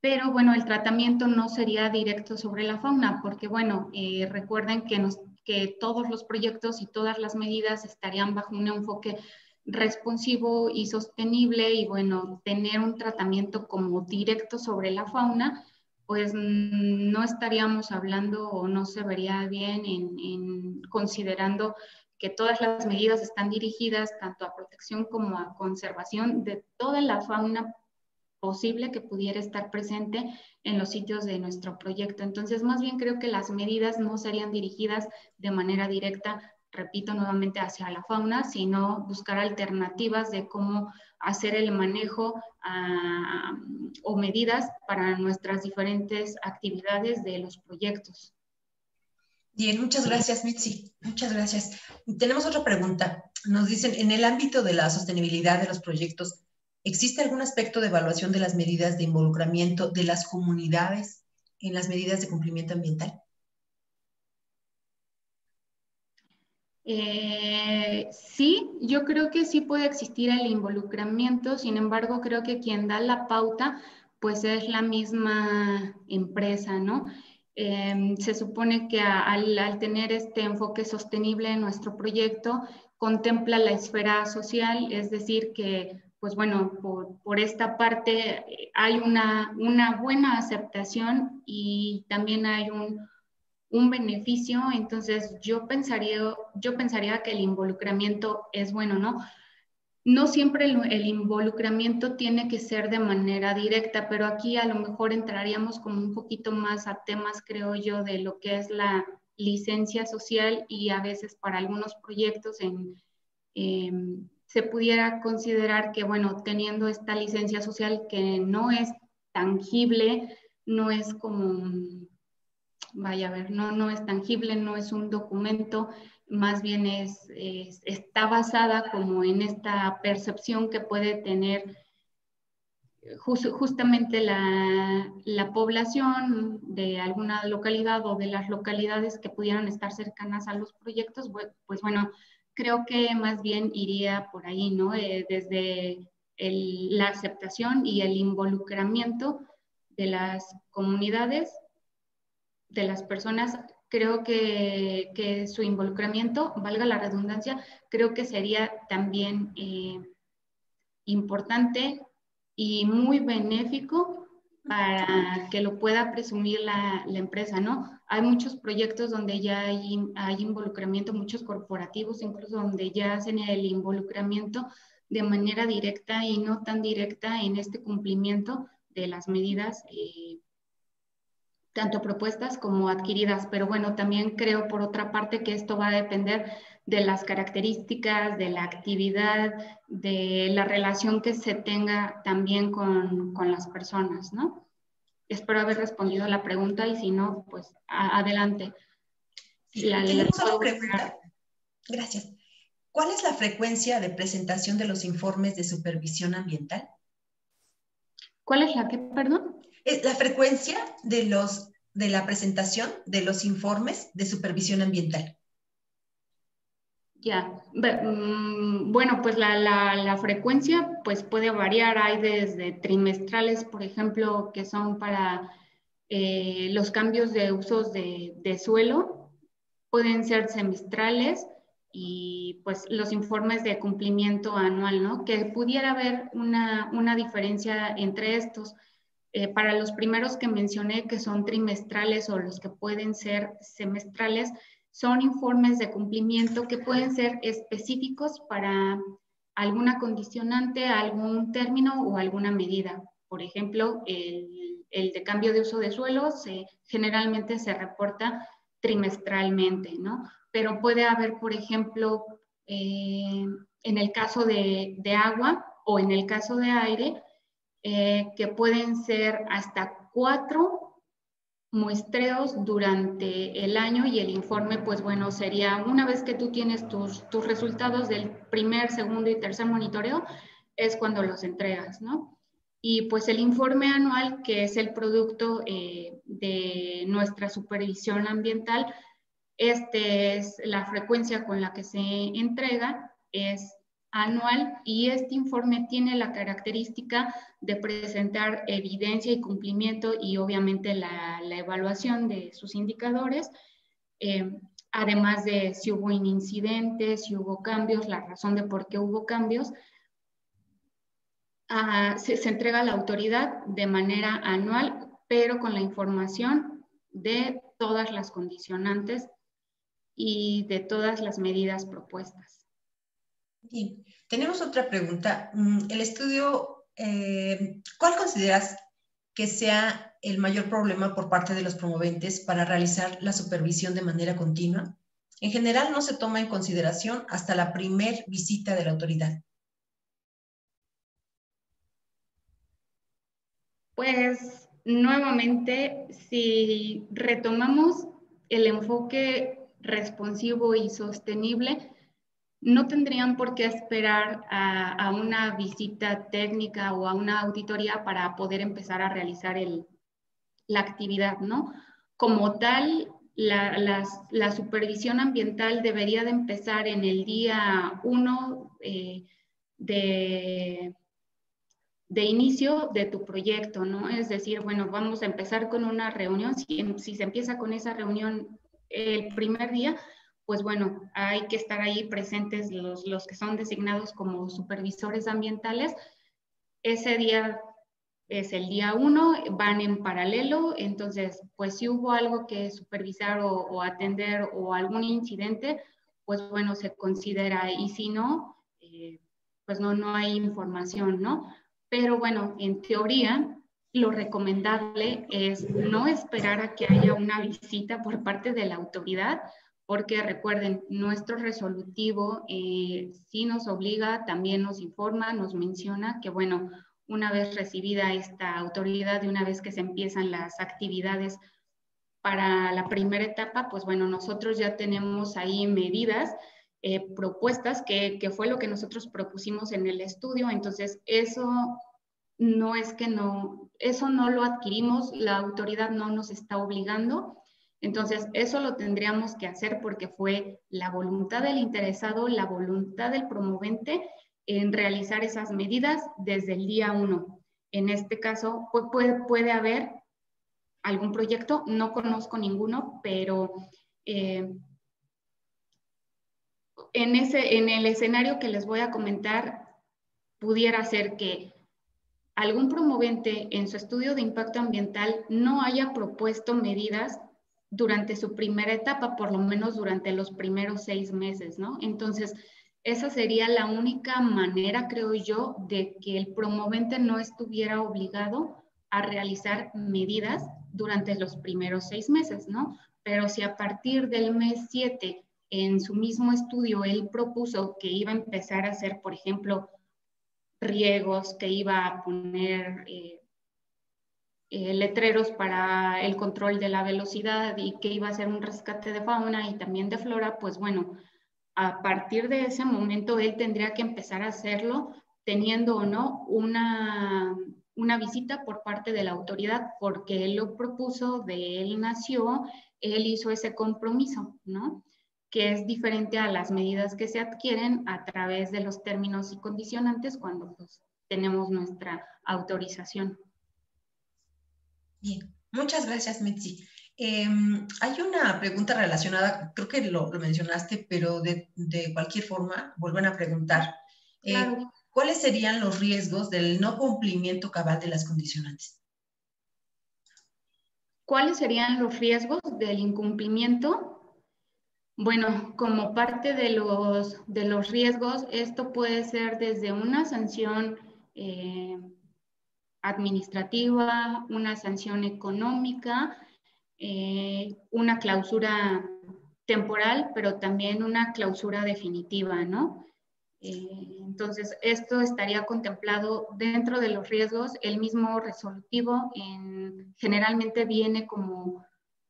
pero bueno, el tratamiento no sería directo sobre la fauna, porque bueno, eh, recuerden que, que todos los proyectos y todas las medidas estarían bajo un enfoque responsivo y sostenible y bueno, tener un tratamiento como directo sobre la fauna, pues no estaríamos hablando o no se vería bien en considerando que todas las medidas están dirigidas tanto a protección como a conservación de toda la fauna posible que pudiera estar presente en los sitios de nuestro proyecto. Entonces, más bien creo que las medidas no serían dirigidas de manera directa, repito nuevamente, hacia la fauna, sino buscar alternativas de cómo hacer el manejo ah, o medidas para nuestras diferentes actividades de los proyectos. Bien, muchas gracias, Mitzi. Muchas gracias. Tenemos otra pregunta. Nos dicen, en el ámbito de la sostenibilidad de los proyectos, ¿Existe algún aspecto de evaluación de las medidas de involucramiento de las comunidades en las medidas de cumplimiento ambiental? Eh, sí, yo creo que sí puede existir el involucramiento, sin embargo, creo que quien da la pauta, pues es la misma empresa, ¿no? Em, se supone que al, al, tener este enfoque sostenible en nuestro proyecto, contempla la esfera social, es decir, que pues bueno, por, esta parte eh, hay una, buena aceptación y también hay un, beneficio, entonces yo pensaría, yo pensaría que el involucramiento es bueno, ¿no? No siempre el, involucramiento tiene que ser de manera directa, pero aquí a lo mejor entraríamos como un poquito más a temas, creo yo, de lo que es la licencia social y a veces para algunos proyectos en... se pudiera considerar que, bueno, teniendo esta licencia social que no es tangible, no es como, vaya a ver, no, no es tangible, no es un documento, más bien es, está basada como en esta percepción que puede tener justamente la, la, población de alguna localidad o de las localidades que pudieran estar cercanas a los proyectos, pues bueno, creo que más bien iría por ahí, ¿no? Eh, desde la aceptación y el involucramiento de las comunidades, de las personas, creo que, su involucramiento, valga la redundancia, creo que sería también eh, importante y muy benéfico para que lo pueda presumir la, empresa, ¿no? Hay muchos proyectos donde ya hay, hay involucramiento, muchos corporativos incluso donde ya hacen el involucramiento de manera directa y no tan directa en este cumplimiento de las medidas, eh, tanto propuestas como adquiridas. Pero bueno, también creo por otra parte que esto va a depender de las características, de la actividad, de la relación que se tenga también con, con las personas, ¿no? Espero haber respondido a la pregunta y si no, pues adelante. La, pregunta. Gracias. ¿Cuál es la frecuencia de presentación de los informes de supervisión ambiental? ¿Cuál es la que, perdón? Es la frecuencia de, los, de la presentación de los informes de supervisión ambiental. Ya, mm, bueno, pues la, la, frecuencia pues puede variar, hay desde trimestrales, por ejemplo, que son para eh, los cambios de usos de, de, suelo, pueden ser semestrales y pues los informes de cumplimiento anual, ¿no? Que pudiera haber una, una diferencia entre estos. Eh, para los primeros que mencioné, que son trimestrales o los que pueden ser semestrales, son informes de cumplimiento que pueden ser específicos para alguna condicionante, algún término o alguna medida. Por ejemplo, el, de cambio de uso de suelo generalmente se reporta trimestralmente, ¿no? Pero puede haber, por ejemplo, eh, en el caso de, agua o en el caso de aire, eh, que pueden ser hasta cuatro muestreos durante el año y el informe, pues bueno, sería una vez que tú tienes tus, tus resultados del primer, segundo y tercer monitoreo, es cuando los entregas, ¿no? Y pues el informe anual, que es el producto eh, de nuestra supervisión ambiental, este es la frecuencia con la que se entrega, es anual y este informe tiene la característica de presentar evidencia y cumplimiento y obviamente la, evaluación de sus indicadores, eh, además de si hubo incidentes, si hubo cambios, la razón de por qué hubo cambios. Ah, se, se entrega a la autoridad de manera anual, pero con la información de todas las condicionantes y de todas las medidas propuestas. Tenemos otra pregunta. Mm, el estudio, eh, ¿cuál consideras que sea el mayor problema por parte de los promoventes para realizar la supervisión de manera continua? En general no se toma en consideración hasta la primer visita de la autoridad. Pues nuevamente, si retomamos el enfoque responsivo y sostenible, no tendrían por qué esperar a, una visita técnica o a una auditoría para poder empezar a realizar la actividad, ¿no? Como tal, la, supervisión ambiental debería de empezar en el día uno eh, de, de inicio de tu proyecto, ¿no? Es decir, bueno, vamos a empezar con una reunión, si, si se empieza con esa reunión el primer día, pues bueno, hay que estar ahí presentes los, los que son designados como supervisores ambientales. Ese día es el día uno, van en paralelo, entonces, pues si hubo algo que supervisar o, atender o algún incidente, pues bueno, se considera y si no, eh, pues no, no hay información, ¿no? Pero bueno, en teoría, lo recomendable es no esperar a que haya una visita por parte de la autoridad, porque recuerden, nuestro resolutivo eh, sí nos obliga, también nos informa, nos menciona que, bueno, una vez recibida esta autoridad y una vez que se empiezan las actividades para la primera etapa, pues bueno, nosotros ya tenemos ahí medidas, eh, propuestas, que, que, fue lo que nosotros propusimos en el estudio. Entonces, eso no es que no, eso no lo adquirimos, la autoridad no nos está obligando, entonces, eso lo tendríamos que hacer porque fue la voluntad del interesado, la voluntad del promovente en realizar esas medidas desde el día uno. En este caso, puede, puede haber algún proyecto, no conozco ninguno, pero eh, en, ese, en el escenario que les voy a comentar, pudiera ser que algún promovente en su estudio de impacto ambiental no haya propuesto medidas durante su primera etapa, por lo menos durante los primeros seis meses, ¿no? Entonces, esa sería la única manera, creo yo, de que el promovente no estuviera obligado a realizar medidas durante los primeros seis meses, ¿no? Pero si a partir del mes siete, en su mismo estudio, él propuso que iba a empezar a hacer, por ejemplo, riegos, que iba a poner eh, eh, letreros para el control de la velocidad y que iba a ser un rescate de fauna y también de flora, pues bueno, a partir de ese momento él tendría que empezar a hacerlo teniendo o no una, una visita por parte de la autoridad, porque él lo propuso, de él nació, él hizo ese compromiso, ¿no? que es diferente a las medidas que se adquieren a través de los términos y condicionantes cuando pues, tenemos nuestra autorización. Bien, muchas gracias, Mitzi. Em, hay una pregunta relacionada, creo que lo, mencionaste, pero de, cualquier forma, vuelven a preguntar. Eh, ¿Cuáles serían los riesgos del no cumplimiento cabal de las condicionantes? ¿Cuáles serían los riesgos del incumplimiento? Bueno, como parte de los, de los riesgos, esto puede ser desde una sanción eh, administrativa, una sanción económica, eh, una clausura temporal, pero también una clausura definitiva, ¿no? Eh, entonces, esto estaría contemplado dentro de los riesgos. El mismo resolutivo generalmente viene como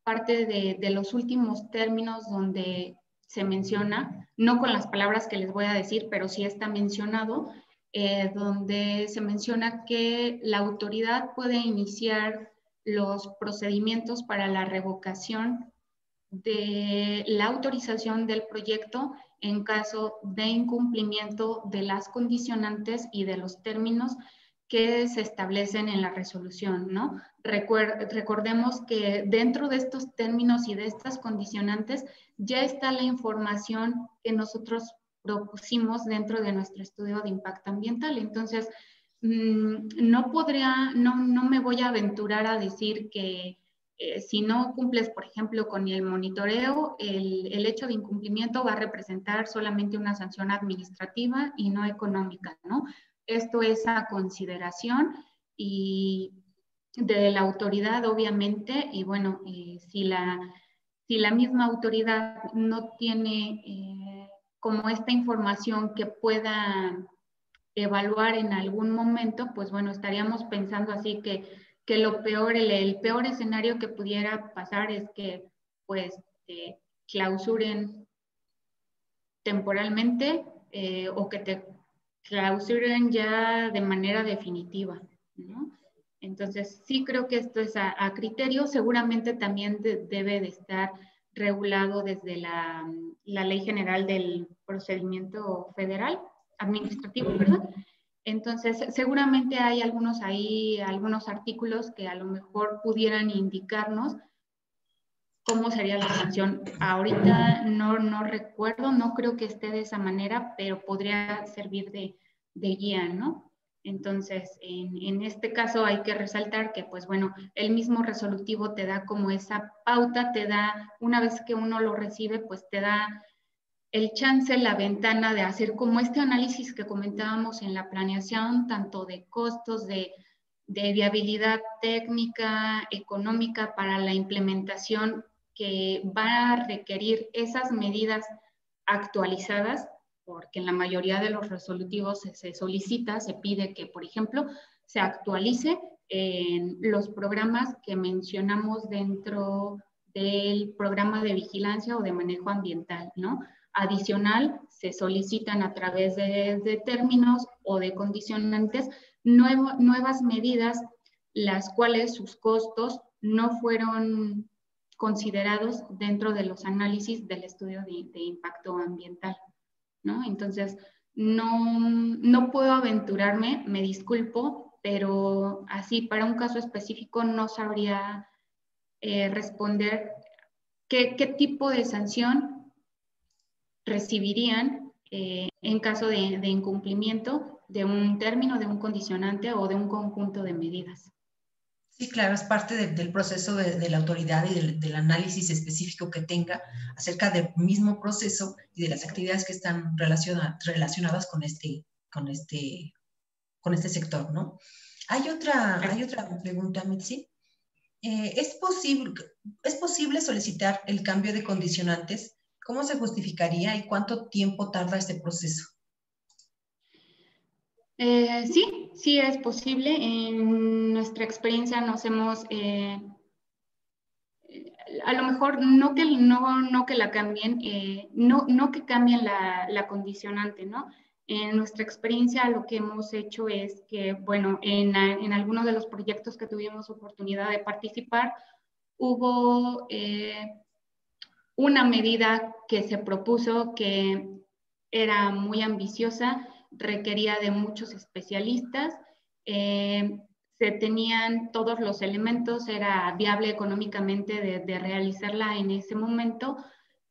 parte de, los últimos términos donde se menciona, no con las palabras que les voy a decir, pero sí está mencionado, eh, donde se menciona que la autoridad puede iniciar los procedimientos para la revocación de la autorización del proyecto en caso de incumplimiento de las condicionantes y de los términos que se establecen en la resolución, ¿no? recordemos que dentro de estos términos y de estas condicionantes ya está la información que nosotros propusimos dentro de nuestro estudio de impacto ambiental. Entonces, Mm, no podría, no, no me voy a aventurar a decir que eh, si no cumples, por ejemplo, con el monitoreo, el, el, hecho de incumplimiento va a representar solamente una sanción administrativa y no económica, ¿no? Esto es a consideración y de la autoridad, obviamente, y bueno, eh, si, la, si la misma autoridad no tiene eh, como esta información que pueda evaluar en algún momento, pues bueno, estaríamos pensando así que, que lo peor, el, peor escenario que pudiera pasar es que pues clausuren temporalmente eh, o que te clausuren ya de manera definitiva. Entonces, sí creo que esto es a, criterio, seguramente también debe de estar regulado desde la, la Ley General del Procedimiento Federal, administrativo, ¿verdad? Entonces, seguramente hay algunos ahí, algunos artículos que a lo mejor pudieran indicarnos cómo sería la sanción. Ahorita no, no recuerdo, no creo que esté de esa manera, pero podría servir de, de guía, ¿no? Entonces, en, este caso hay que resaltar que, pues bueno, el mismo resolutivo te da como esa pauta, te da, una vez que uno lo recibe, pues te da el chance, la ventana de hacer como este análisis que comentábamos en la planeación, tanto de costos, de, viabilidad técnica, económica para la implementación que va a requerir esas medidas actualizadas, porque en la mayoría de los resolutivos se, solicita, se pide que, por ejemplo, se actualice en los programas que mencionamos dentro del programa de vigilancia o de manejo ambiental, ¿no? Adicional, se solicitan a través de, términos o de condicionantes nuevas medidas, las cuales sus costos no fueron considerados dentro de los análisis del estudio de, impacto ambiental. ¿No? Entonces, no, no puedo aventurarme, me disculpo, pero así para un caso específico no sabría eh, responder qué, qué, tipo de sanción recibirían eh, en caso de, incumplimiento de un término, de un condicionante o de un conjunto de medidas. Sí, claro, es parte del proceso de, la autoridad y del, análisis específico que tenga acerca del mismo proceso y de las actividades que están relacionadas con este, este, con este sector, ¿no? Hay otra, hay otra pregunta, Mitzi. Eh, ¿es, posible, ¿Es posible solicitar el cambio de condicionantes ¿Cómo se justificaría y cuánto tiempo tarda este proceso? Eh, sí, sí es posible. En nuestra experiencia nos hemos, eh, a lo mejor no que, no, no que la cambien, eh, no, no que cambien la, la, condicionante, ¿no? En nuestra experiencia lo que hemos hecho es que, bueno, en, en algunos de los proyectos que tuvimos oportunidad de participar, hubo una medida que se propuso que era muy ambiciosa, requería de muchos especialistas, eh, se tenían todos los elementos, era viable económicamente de, realizarla en ese momento,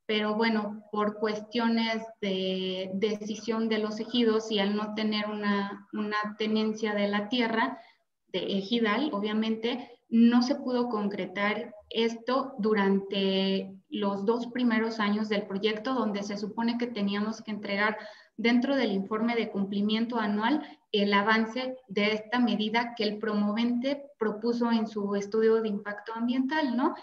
pero bueno, por cuestiones de decisión de los ejidos y al no tener una, una tenencia de la tierra, de ejidal, obviamente, no se pudo concretar esto durante los dos primeros años del proyecto, donde se supone que teníamos que entregar dentro del informe de cumplimiento anual el avance de esta medida que el promovente propuso en su estudio de impacto ambiental, ¿no?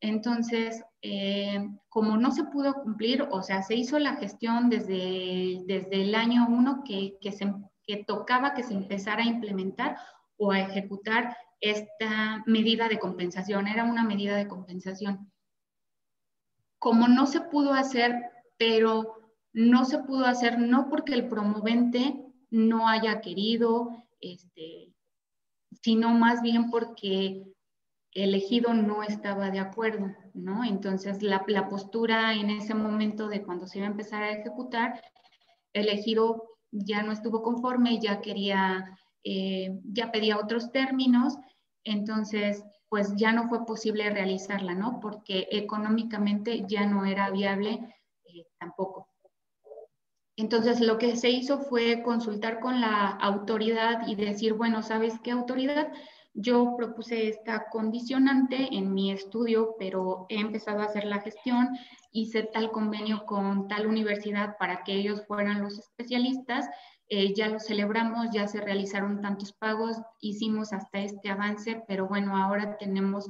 Entonces, eh, como no se pudo cumplir, o sea, se hizo la gestión desde, desde el año uno que, que, se, que tocaba que se empezara a implementar o a ejecutar esta medida de compensación, era una medida de compensación. Como no se pudo hacer, pero no se pudo hacer no porque el promovente no haya querido, este, sino más bien porque el ejido no estaba de acuerdo, ¿no? Entonces, la, postura en ese momento de cuando se iba a empezar a ejecutar, el ejido ya no estuvo conforme, ya quería eh, ya pedía otros términos, entonces pues ya no fue posible realizarla, ¿no? Porque económicamente ya no era viable eh, tampoco. Entonces lo que se hizo fue consultar con la autoridad y decir, bueno, ¿sabes qué autoridad? Yo propuse esta condicionante en mi estudio, pero he empezado a hacer la gestión, hice tal convenio con tal universidad para que ellos fueran los especialistas eh, ya lo celebramos, ya se realizaron tantos pagos, hicimos hasta este avance, pero bueno, ahora tenemos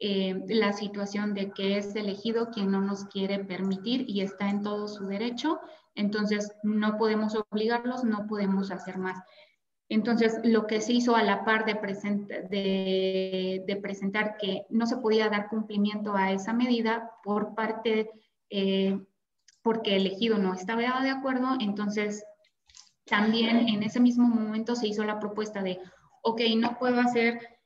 eh, la situación de que es elegido quien no nos quiere permitir y está en todo su derecho, entonces no podemos obligarlos, no podemos hacer más. Entonces, lo que se hizo a la par de, de, presentar que no se podía dar cumplimiento a esa medida por parte, eh, porque el elegido no estaba de acuerdo, entonces también en ese mismo momento se hizo la propuesta de, ok, no puedo hacer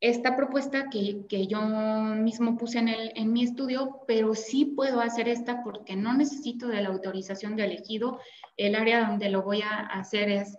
esta propuesta que, que yo mismo puse en, el, en mi estudio, pero sí puedo hacer esta porque no necesito de la autorización de elegido. El área donde lo voy a hacer es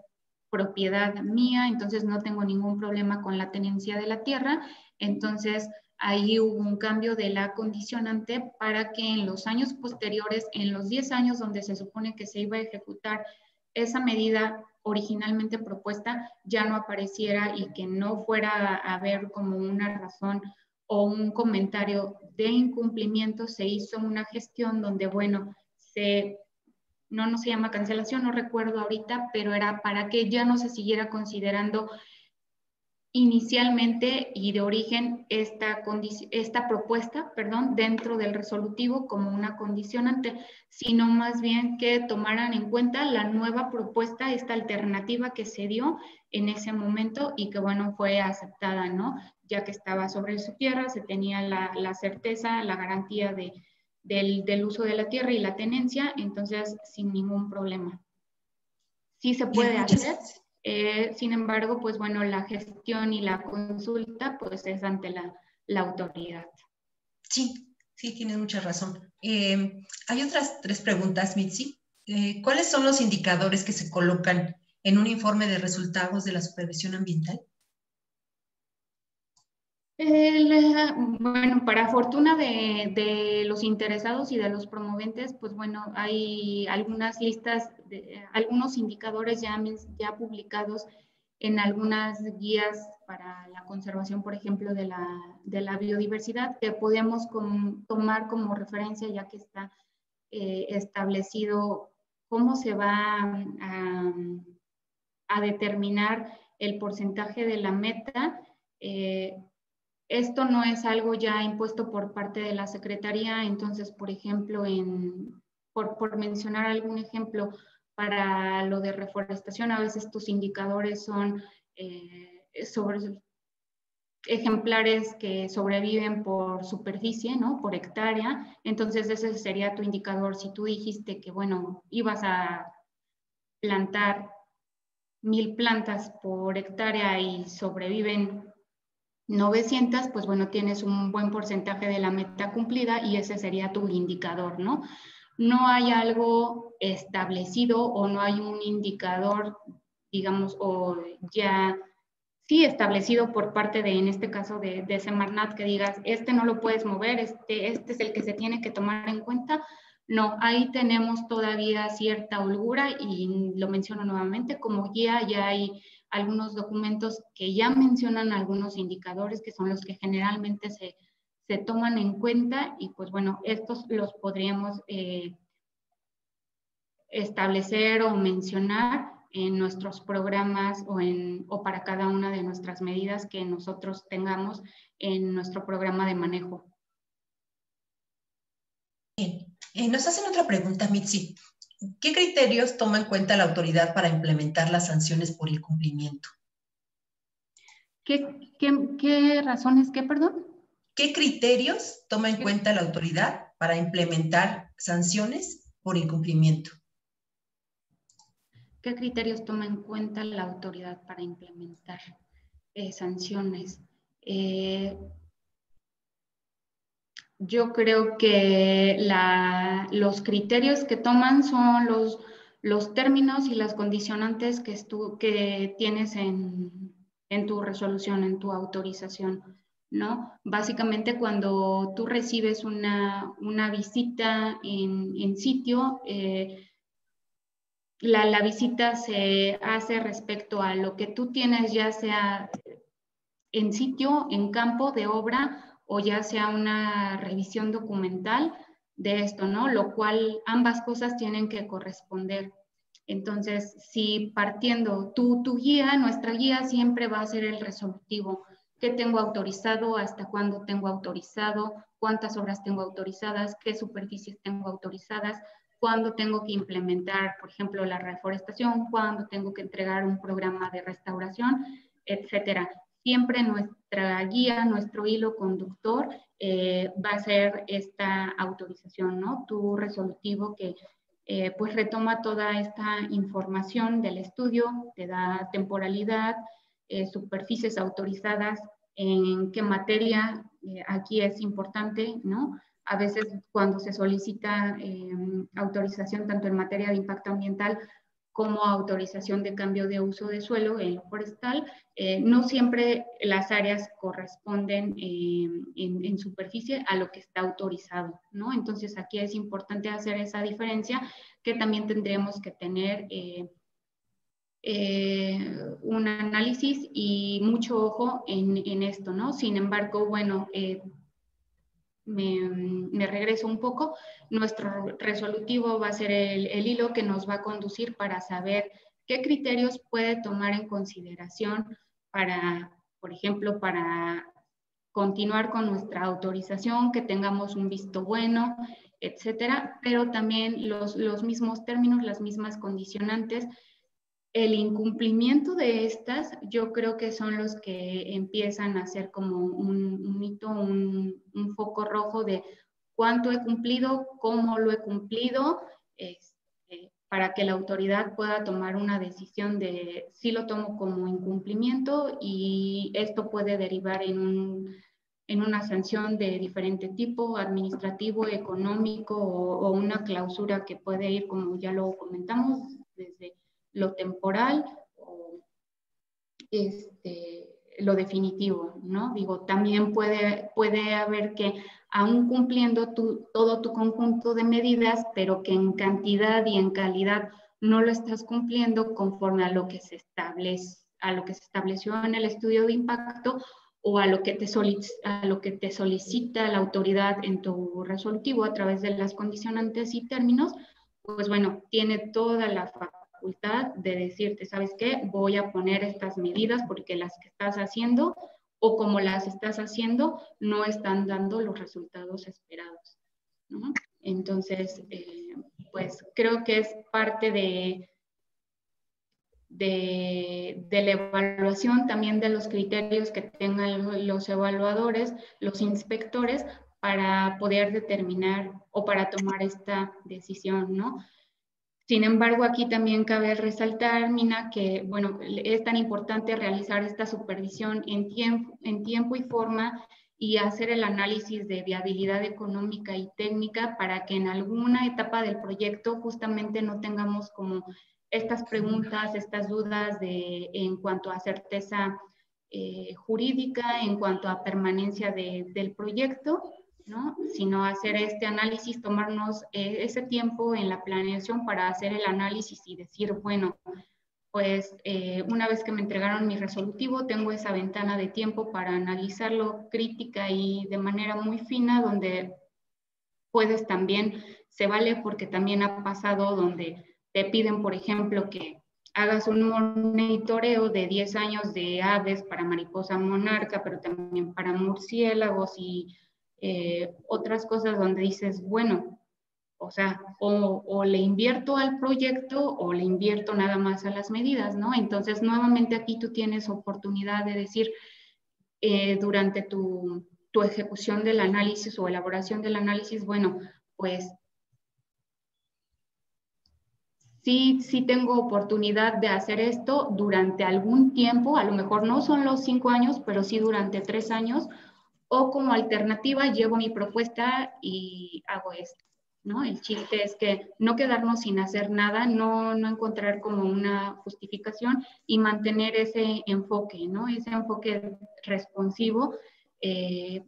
propiedad mía, entonces no tengo ningún problema con la tenencia de la tierra. Entonces, ahí hubo un cambio de la condicionante para que en los años posteriores, en los 10 años donde se supone que se iba a ejecutar esa medida originalmente propuesta ya no apareciera y que no fuera a haber como una razón o un comentario de incumplimiento, se hizo una gestión donde, bueno, se, no, no se llama cancelación, no recuerdo ahorita, pero era para que ya no se siguiera considerando inicialmente y de origen esta, esta propuesta perdón, dentro del resolutivo como una condicionante, sino más bien que tomaran en cuenta la nueva propuesta, esta alternativa que se dio en ese momento y que bueno, fue aceptada, ¿no? Ya que estaba sobre su tierra, se tenía la, la certeza, la garantía de, del, del uso de la tierra y la tenencia, entonces sin ningún problema. Sí se puede hacer eh, sin embargo, pues bueno, la gestión y la consulta pues es ante la, autoridad. Sí, sí, tienes mucha razón. Eh, hay otras tres preguntas, Mitzi. Eh, ¿Cuáles son los indicadores que se colocan en un informe de resultados de la supervisión ambiental? Bueno, para fortuna de, los interesados y de los promoventes, pues bueno, hay algunas listas, de, algunos indicadores ya, publicados en algunas guías para la conservación, por ejemplo, de la, de la biodiversidad, que podemos tomar como referencia ya que está eh, establecido cómo se va a, determinar el porcentaje de la meta. Eh, esto no es algo ya impuesto por parte de la Secretaría, entonces, por ejemplo, en, por, mencionar algún ejemplo, para lo de reforestación, a veces estos indicadores son eh, sobre ejemplares que sobreviven por superficie, ¿no? Por hectárea. Entonces, ese sería tu indicador. Si tú dijiste que, bueno, ibas a plantar mil plantas por hectárea y sobreviven 900, pues bueno, tienes un buen porcentaje de la meta cumplida y ese sería tu indicador, ¿no? No hay algo establecido o no hay un indicador, digamos, o ya sí establecido por parte de, en este caso, de, de Semarnat, que digas, este no lo puedes mover, este, este es el que se tiene que tomar en cuenta. No, ahí tenemos todavía cierta holgura y lo menciono nuevamente, como guía ya hay algunos documentos que ya mencionan algunos indicadores que son los que generalmente se, se toman en cuenta y pues bueno, estos los podríamos eh, establecer o mencionar en nuestros programas o, en, o para cada una de nuestras medidas que nosotros tengamos en nuestro programa de manejo. Bien. Eh, nos hacen otra pregunta, Mitzi. ¿Qué criterios toma en cuenta la autoridad para implementar las sanciones por incumplimiento? ¿Qué, qué, razones, qué, perdón? ¿Qué criterios toma en cuenta la autoridad para implementar sanciones por incumplimiento? ¿Qué criterios toma en cuenta la autoridad para implementar eh, sanciones? Eh, yo creo que los criterios que toman son los, términos y las condicionantes que, que tienes en, tu resolución, en tu autorización, ¿no? Básicamente cuando tú recibes una, visita en, sitio, eh, la, la, visita se hace respecto a lo que tú tienes, ya sea en sitio, en campo de obra o ya sea una revisión documental de esto, ¿no? Lo cual ambas cosas tienen que corresponder. Entonces, si partiendo tu, tu guía, nuestra guía siempre va a ser el resolutivo. ¿Qué tengo autorizado? ¿Hasta cuándo tengo autorizado? ¿Cuántas obras tengo autorizadas? ¿Qué superficies tengo autorizadas? ¿Cuándo tengo que implementar, por ejemplo, la reforestación? ¿Cuándo tengo que entregar un programa de restauración? Etcétera siempre nuestra guía, nuestro hilo conductor eh, va a ser esta autorización, ¿no? Tu resolutivo que eh, pues retoma toda esta información del estudio, te da temporalidad, eh, superficies autorizadas, en qué materia, aquí es importante, ¿no? A veces cuando se solicita autorización tanto en materia de impacto ambiental como autorización de cambio de uso de suelo en lo forestal. Eh, no siempre las áreas corresponden eh, en, superficie a lo que está autorizado, ¿no? Entonces aquí es importante hacer esa diferencia que también tendremos que tener eh, un análisis y mucho ojo en, en, esto, ¿no? Sin embargo, bueno, me, regreso un poco, nuestro resolutivo va a ser el, el, hilo que nos va a conducir para saber qué criterios puede tomar en consideración para, por ejemplo, para continuar con nuestra autorización, que tengamos un visto bueno, etcétera, pero también los, los mismos términos, las mismas condicionantes el incumplimiento de estas, yo creo que son los que empiezan a ser como un, mito, un, foco rojo de cuánto he cumplido, cómo lo he cumplido, este, para que la autoridad pueda tomar una decisión de si lo tomo como incumplimiento y esto puede derivar en, un, una sanción de diferente tipo, administrativo, económico o, o una clausura que puede ir, como ya lo comentamos, desde lo temporal o este, lo definitivo, ¿no? Digo, también puede, puede haber que aún cumpliendo todo tu conjunto de medidas, pero que en cantidad y en calidad no lo estás cumpliendo conforme a lo que se establece, a lo que se estableció en el estudio de impacto o a lo que te, a lo que te solicita la autoridad en tu resolutivo a través de las condicionantes y términos, pues bueno, tiene toda la de decirte, ¿sabes qué? Voy a poner estas medidas porque las que estás haciendo o como las estás haciendo no están dando los resultados esperados. Entonces, eh, pues creo que es parte de, de, de, la evaluación también de los criterios que tengan los evaluadores, los inspectores, para poder determinar o para tomar esta decisión, ¿no? Sin embargo, aquí también cabe resaltar, Mina, que bueno, es tan importante realizar esta supervisión en tiempo, en tiempo y forma y hacer el análisis de viabilidad económica y técnica para que en alguna etapa del proyecto justamente no tengamos como estas preguntas, estas dudas de, en cuanto a certeza eh, jurídica, en cuanto a permanencia del proyecto ¿no? sino hacer este análisis, tomarnos eh, ese tiempo en la planeación para hacer el análisis y decir, bueno, pues eh, una vez que me entregaron mi resolutivo, tengo esa ventana de tiempo para analizarlo crítica y de manera muy fina, donde puedes también, se vale porque también ha pasado donde te piden, por ejemplo, que hagas un monitoreo de 10 años de aves para mariposa monarca, pero también para murciélagos y eh, otras cosas donde dices, bueno, o sea, o, le invierto al proyecto o le invierto nada más a las medidas, ¿no? Entonces, nuevamente aquí tú tienes oportunidad de decir, eh, durante tu, tu ejecución del análisis o elaboración del análisis, bueno, pues sí, sí tengo oportunidad de hacer esto durante algún tiempo, a lo mejor no son los cinco años, pero sí durante tres años, o como alternativa llevo mi propuesta y hago esto, ¿no? El chiste es que no quedarnos sin hacer nada, no, no encontrar como una justificación y mantener ese enfoque, ¿no? Ese enfoque responsivo eh,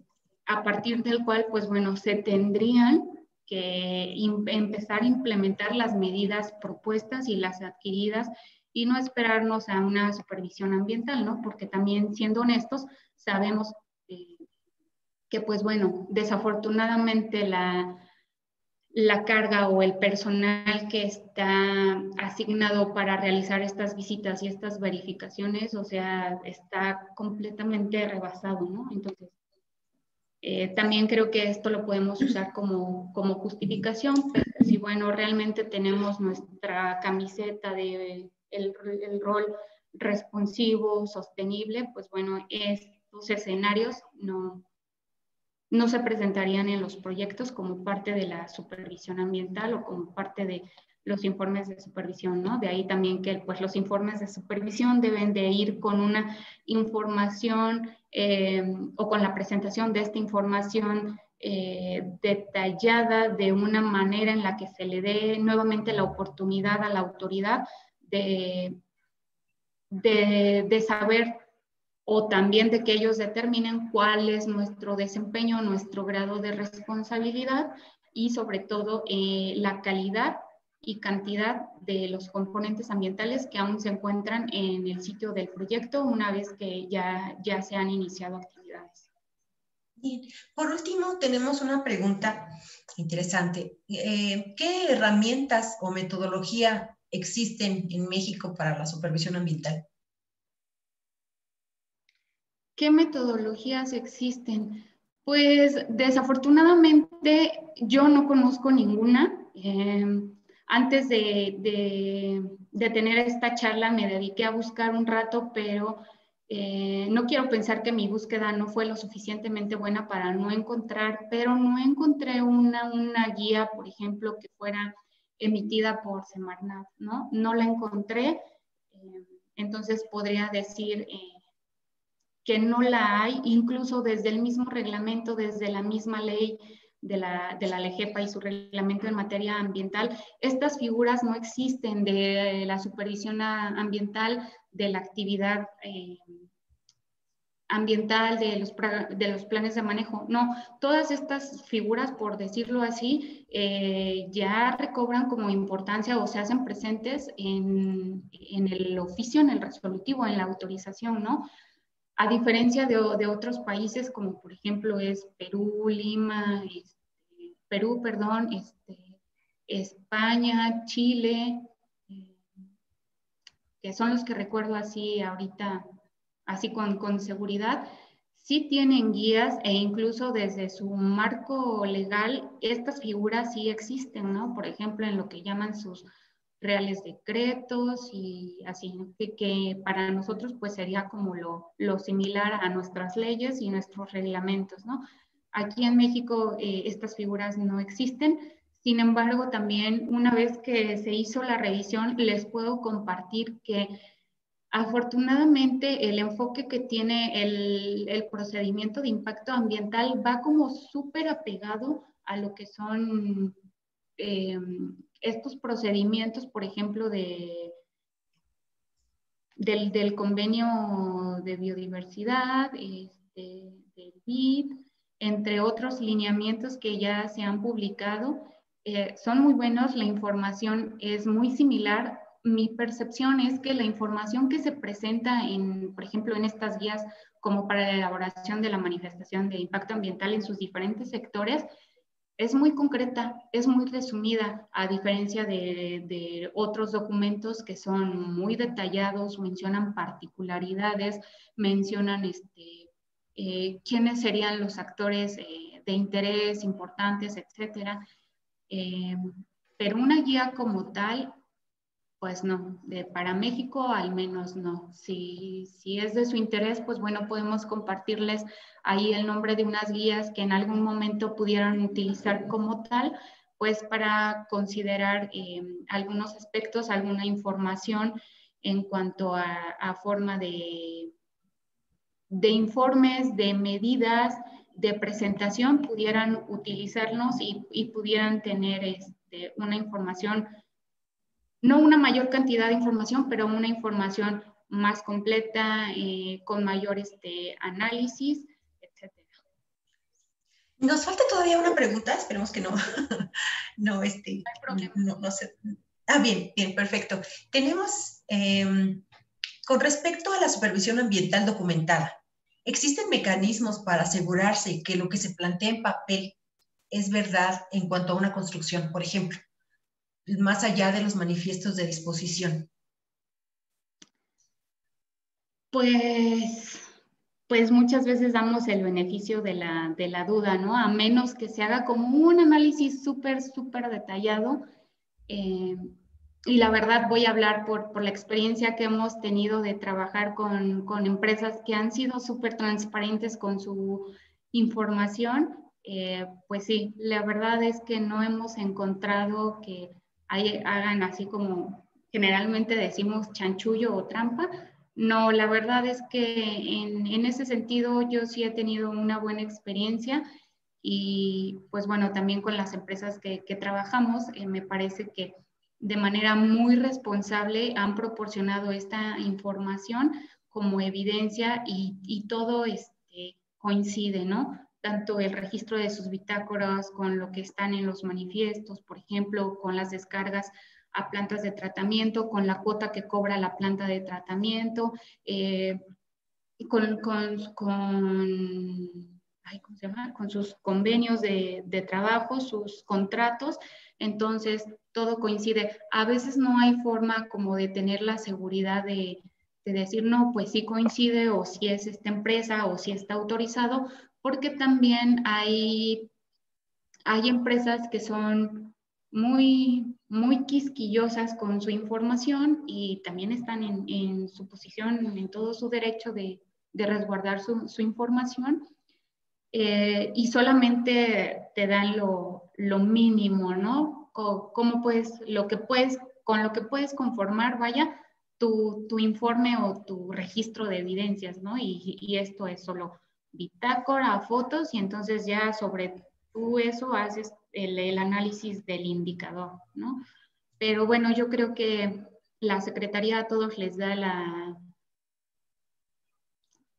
a partir del cual, pues bueno, se tendrían que empezar a implementar las medidas propuestas y las adquiridas y no esperarnos a una supervisión ambiental, ¿no? Porque también, siendo honestos, sabemos que pues bueno, desafortunadamente la, la carga o el personal que está asignado para realizar estas visitas y estas verificaciones, o sea, está completamente rebasado, ¿no? Entonces, eh, también creo que esto lo podemos usar como, como justificación, si, bueno, realmente tenemos nuestra camiseta de el, el rol responsivo, sostenible, pues bueno, estos escenarios no, no se presentarían en los proyectos como parte de la supervisión ambiental o como parte de los informes de supervisión, ¿no? De ahí también que pues, los informes de supervisión deben de ir con una información eh, o con la presentación de esta información eh, detallada de una manera en la que se le dé nuevamente la oportunidad a la autoridad de, de, de saber o también de que ellos determinen cuál es nuestro desempeño, nuestro grado de responsabilidad y sobre todo eh, la calidad y cantidad de los componentes ambientales que aún se encuentran en el sitio del proyecto una vez que ya, ya se han iniciado actividades. Bien. Por último, tenemos una pregunta interesante. Eh, ¿Qué herramientas o metodología existen en México para la supervisión ambiental? ¿Qué metodologías existen? Pues desafortunadamente yo no conozco ninguna. Em, antes de, tener esta charla me dediqué a buscar un rato, pero eh, no quiero pensar que mi búsqueda no fue lo suficientemente buena para no encontrar, pero no encontré una, una guía, por ejemplo, que fuera emitida por Semarnat, ¿no? No la encontré. Em, entonces podría decir... Que no la hay, incluso desde el mismo reglamento, desde la misma ley de la, de la LEGEPA y su reglamento en materia ambiental, estas figuras no existen de la supervisión ambiental, de la actividad eh, ambiental, de los, de los planes de manejo. No, todas estas figuras, por decirlo así, eh, ya recobran como importancia o se hacen presentes en, en el oficio, en el resolutivo, en la autorización, ¿no? A diferencia de, otros países como por ejemplo es Perú, Lima, este, Perú, perdón, este, España, Chile, eh, que son los que recuerdo así ahorita, así con, con seguridad, sí tienen guías e incluso desde su marco legal, estas figuras sí existen, ¿no? Por ejemplo, en lo que llaman sus reales decretos y así, que, para nosotros pues sería como lo, lo, similar a nuestras leyes y nuestros reglamentos, ¿no? Aquí en México eh, estas figuras no existen, Sin embargo, también una vez que se hizo la revisión, les puedo compartir que afortunadamente el enfoque que tiene el, procedimiento de impacto ambiental va como súper apegado a lo que son eh, estos procedimientos, por ejemplo, de, del, convenio de biodiversidad, este, del BID, entre otros lineamientos que ya se han publicado eh, son muy buenos, la información es muy similar. Mi percepción es que la información que se presenta, en, por ejemplo, en estas guías como para la elaboración de la manifestación de impacto ambiental en sus diferentes sectores, es muy concreta, es muy resumida, a diferencia de, otros documentos que son muy detallados, mencionan particularidades, mencionan este, eh, quiénes serían los actores eh, de interés importantes, etcétera. Eh, pero una guía como tal, pues no, para México al menos no. Si, si es de su interés, pues bueno, podemos compartirles ahí el nombre de unas guías que en algún momento pudieran utilizar como tal, pues para considerar eh, algunos aspectos, alguna información en cuanto a, forma de, de informes, de medidas, de presentación pudieran utilizarnos y, pudieran tener este, una información, no una mayor cantidad de información, pero una información más completa, eh, con mayor este, análisis, etc. Nos falta todavía una pregunta, esperemos que no, no, este, no, no, sé. Ah, bien, bien, perfecto. Tenemos, em, con respecto a la supervisión ambiental documentada, ¿Existen mecanismos para asegurarse que lo que se plantea en papel es verdad en cuanto a una construcción, por ejemplo, más allá de los manifiestos de disposición? Pues, pues muchas veces damos el beneficio de la, de la duda, ¿no? A menos que se haga como un análisis súper, súper detallado. Eh, y la verdad voy a hablar por, por, la experiencia que hemos tenido de trabajar con, con empresas que han sido súper transparentes con su información. Eh, pues sí, la verdad es que no hemos encontrado que hagan así como generalmente decimos chanchullo o trampa. No, la verdad es que en, en ese sentido yo sí he tenido una buena experiencia y pues bueno, también con las empresas que, que trabajamos, eh, me parece que de manera muy responsable han proporcionado esta información como evidencia y, todo este, coincide, ¿no? Tanto el registro de sus bitácoras con lo que están en los manifiestos, por ejemplo, con las descargas a plantas de tratamiento, con la cuota que cobra la planta de tratamiento, eh, con, con, con, con, sus convenios de, de trabajo, sus contratos. Entonces, todo coincide. A veces no hay forma como de tener la seguridad de, decir, no, pues sí coincide o si es esta empresa o si está autorizado, porque también hay, hay empresas que son muy, muy quisquillosas con su información y también están en, su posición, en todo su derecho de, resguardar su, información. Eh, y solamente te dan lo, lo mínimo, ¿no? cómo puedes, lo que puedes, con lo que puedes conformar, vaya, tu, tu informe o tu registro de evidencias, ¿no? Y, esto es solo bitácora, fotos, y entonces ya sobre tú eso haces el, análisis del indicador, ¿no? Pero bueno, yo creo que la Secretaría a todos les da la,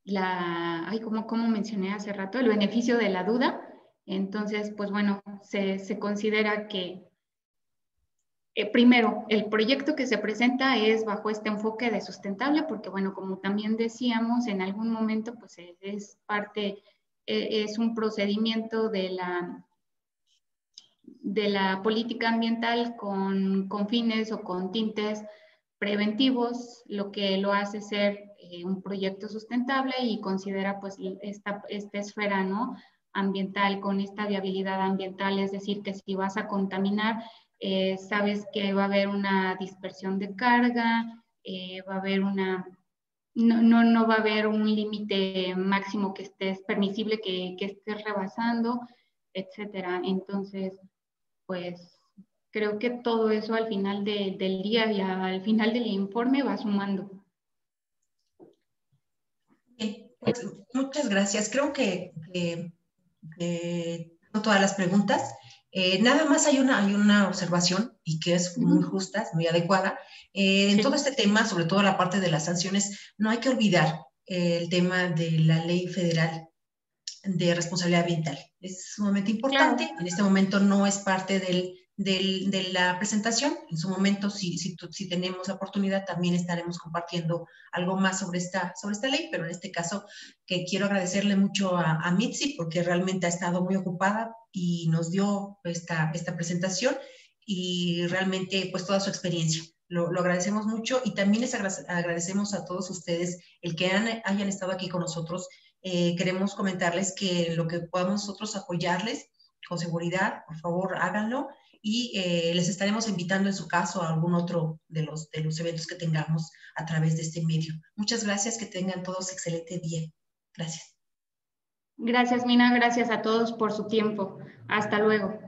la, ay, como, como mencioné hace rato, el beneficio de la duda. Entonces, pues bueno, se, se considera que eh, primero, el proyecto que se presenta es bajo este enfoque de sustentable, porque bueno, como también decíamos, en algún momento pues es parte, e, es un procedimiento de la, de la política ambiental con, fines o con tintes preventivos, lo que lo hace ser eh, un proyecto sustentable y considera pues esta, esta esfera ¿no? ambiental con esta viabilidad ambiental, es decir, que si vas a contaminar, eh, sabes que va a haber una dispersión de carga, eh, va a haber una, no, no, no va a haber un límite máximo que estés permisible que, que estés rebasando, etcétera. Entonces, pues creo que todo eso al final del día y al final del informe va sumando. Pues, muchas gracias. Creo que, no todas las preguntas. Eh, nada más hay una, hay una observación y que es muy justa, muy adecuada. Eh, en todo este tema, sobre todo la parte de las sanciones, no hay que olvidar eh, el tema de la ley federal de responsabilidad ambiental. Es sumamente importante. En este momento no es parte del, de la presentación. En su momento, si, si, si, tenemos la oportunidad, también estaremos compartiendo algo más sobre esta, sobre esta ley, pero en este caso que quiero agradecerle mucho a, a Mitzi porque realmente ha estado muy ocupada y nos dio esta, esta presentación y realmente pues toda su experiencia. Lo, lo, agradecemos mucho y también les agradecemos a todos ustedes el que han, hayan estado aquí con nosotros. Eh, queremos comentarles que lo que podamos nosotros apoyarles con seguridad, por favor háganlo y eh, les estaremos invitando en su caso a algún otro de los, de los eventos que tengamos a través de este medio. Muchas gracias, que tengan todos excelente día. Gracias. Gracias, Mina. Gracias a todos por su tiempo. Hasta luego.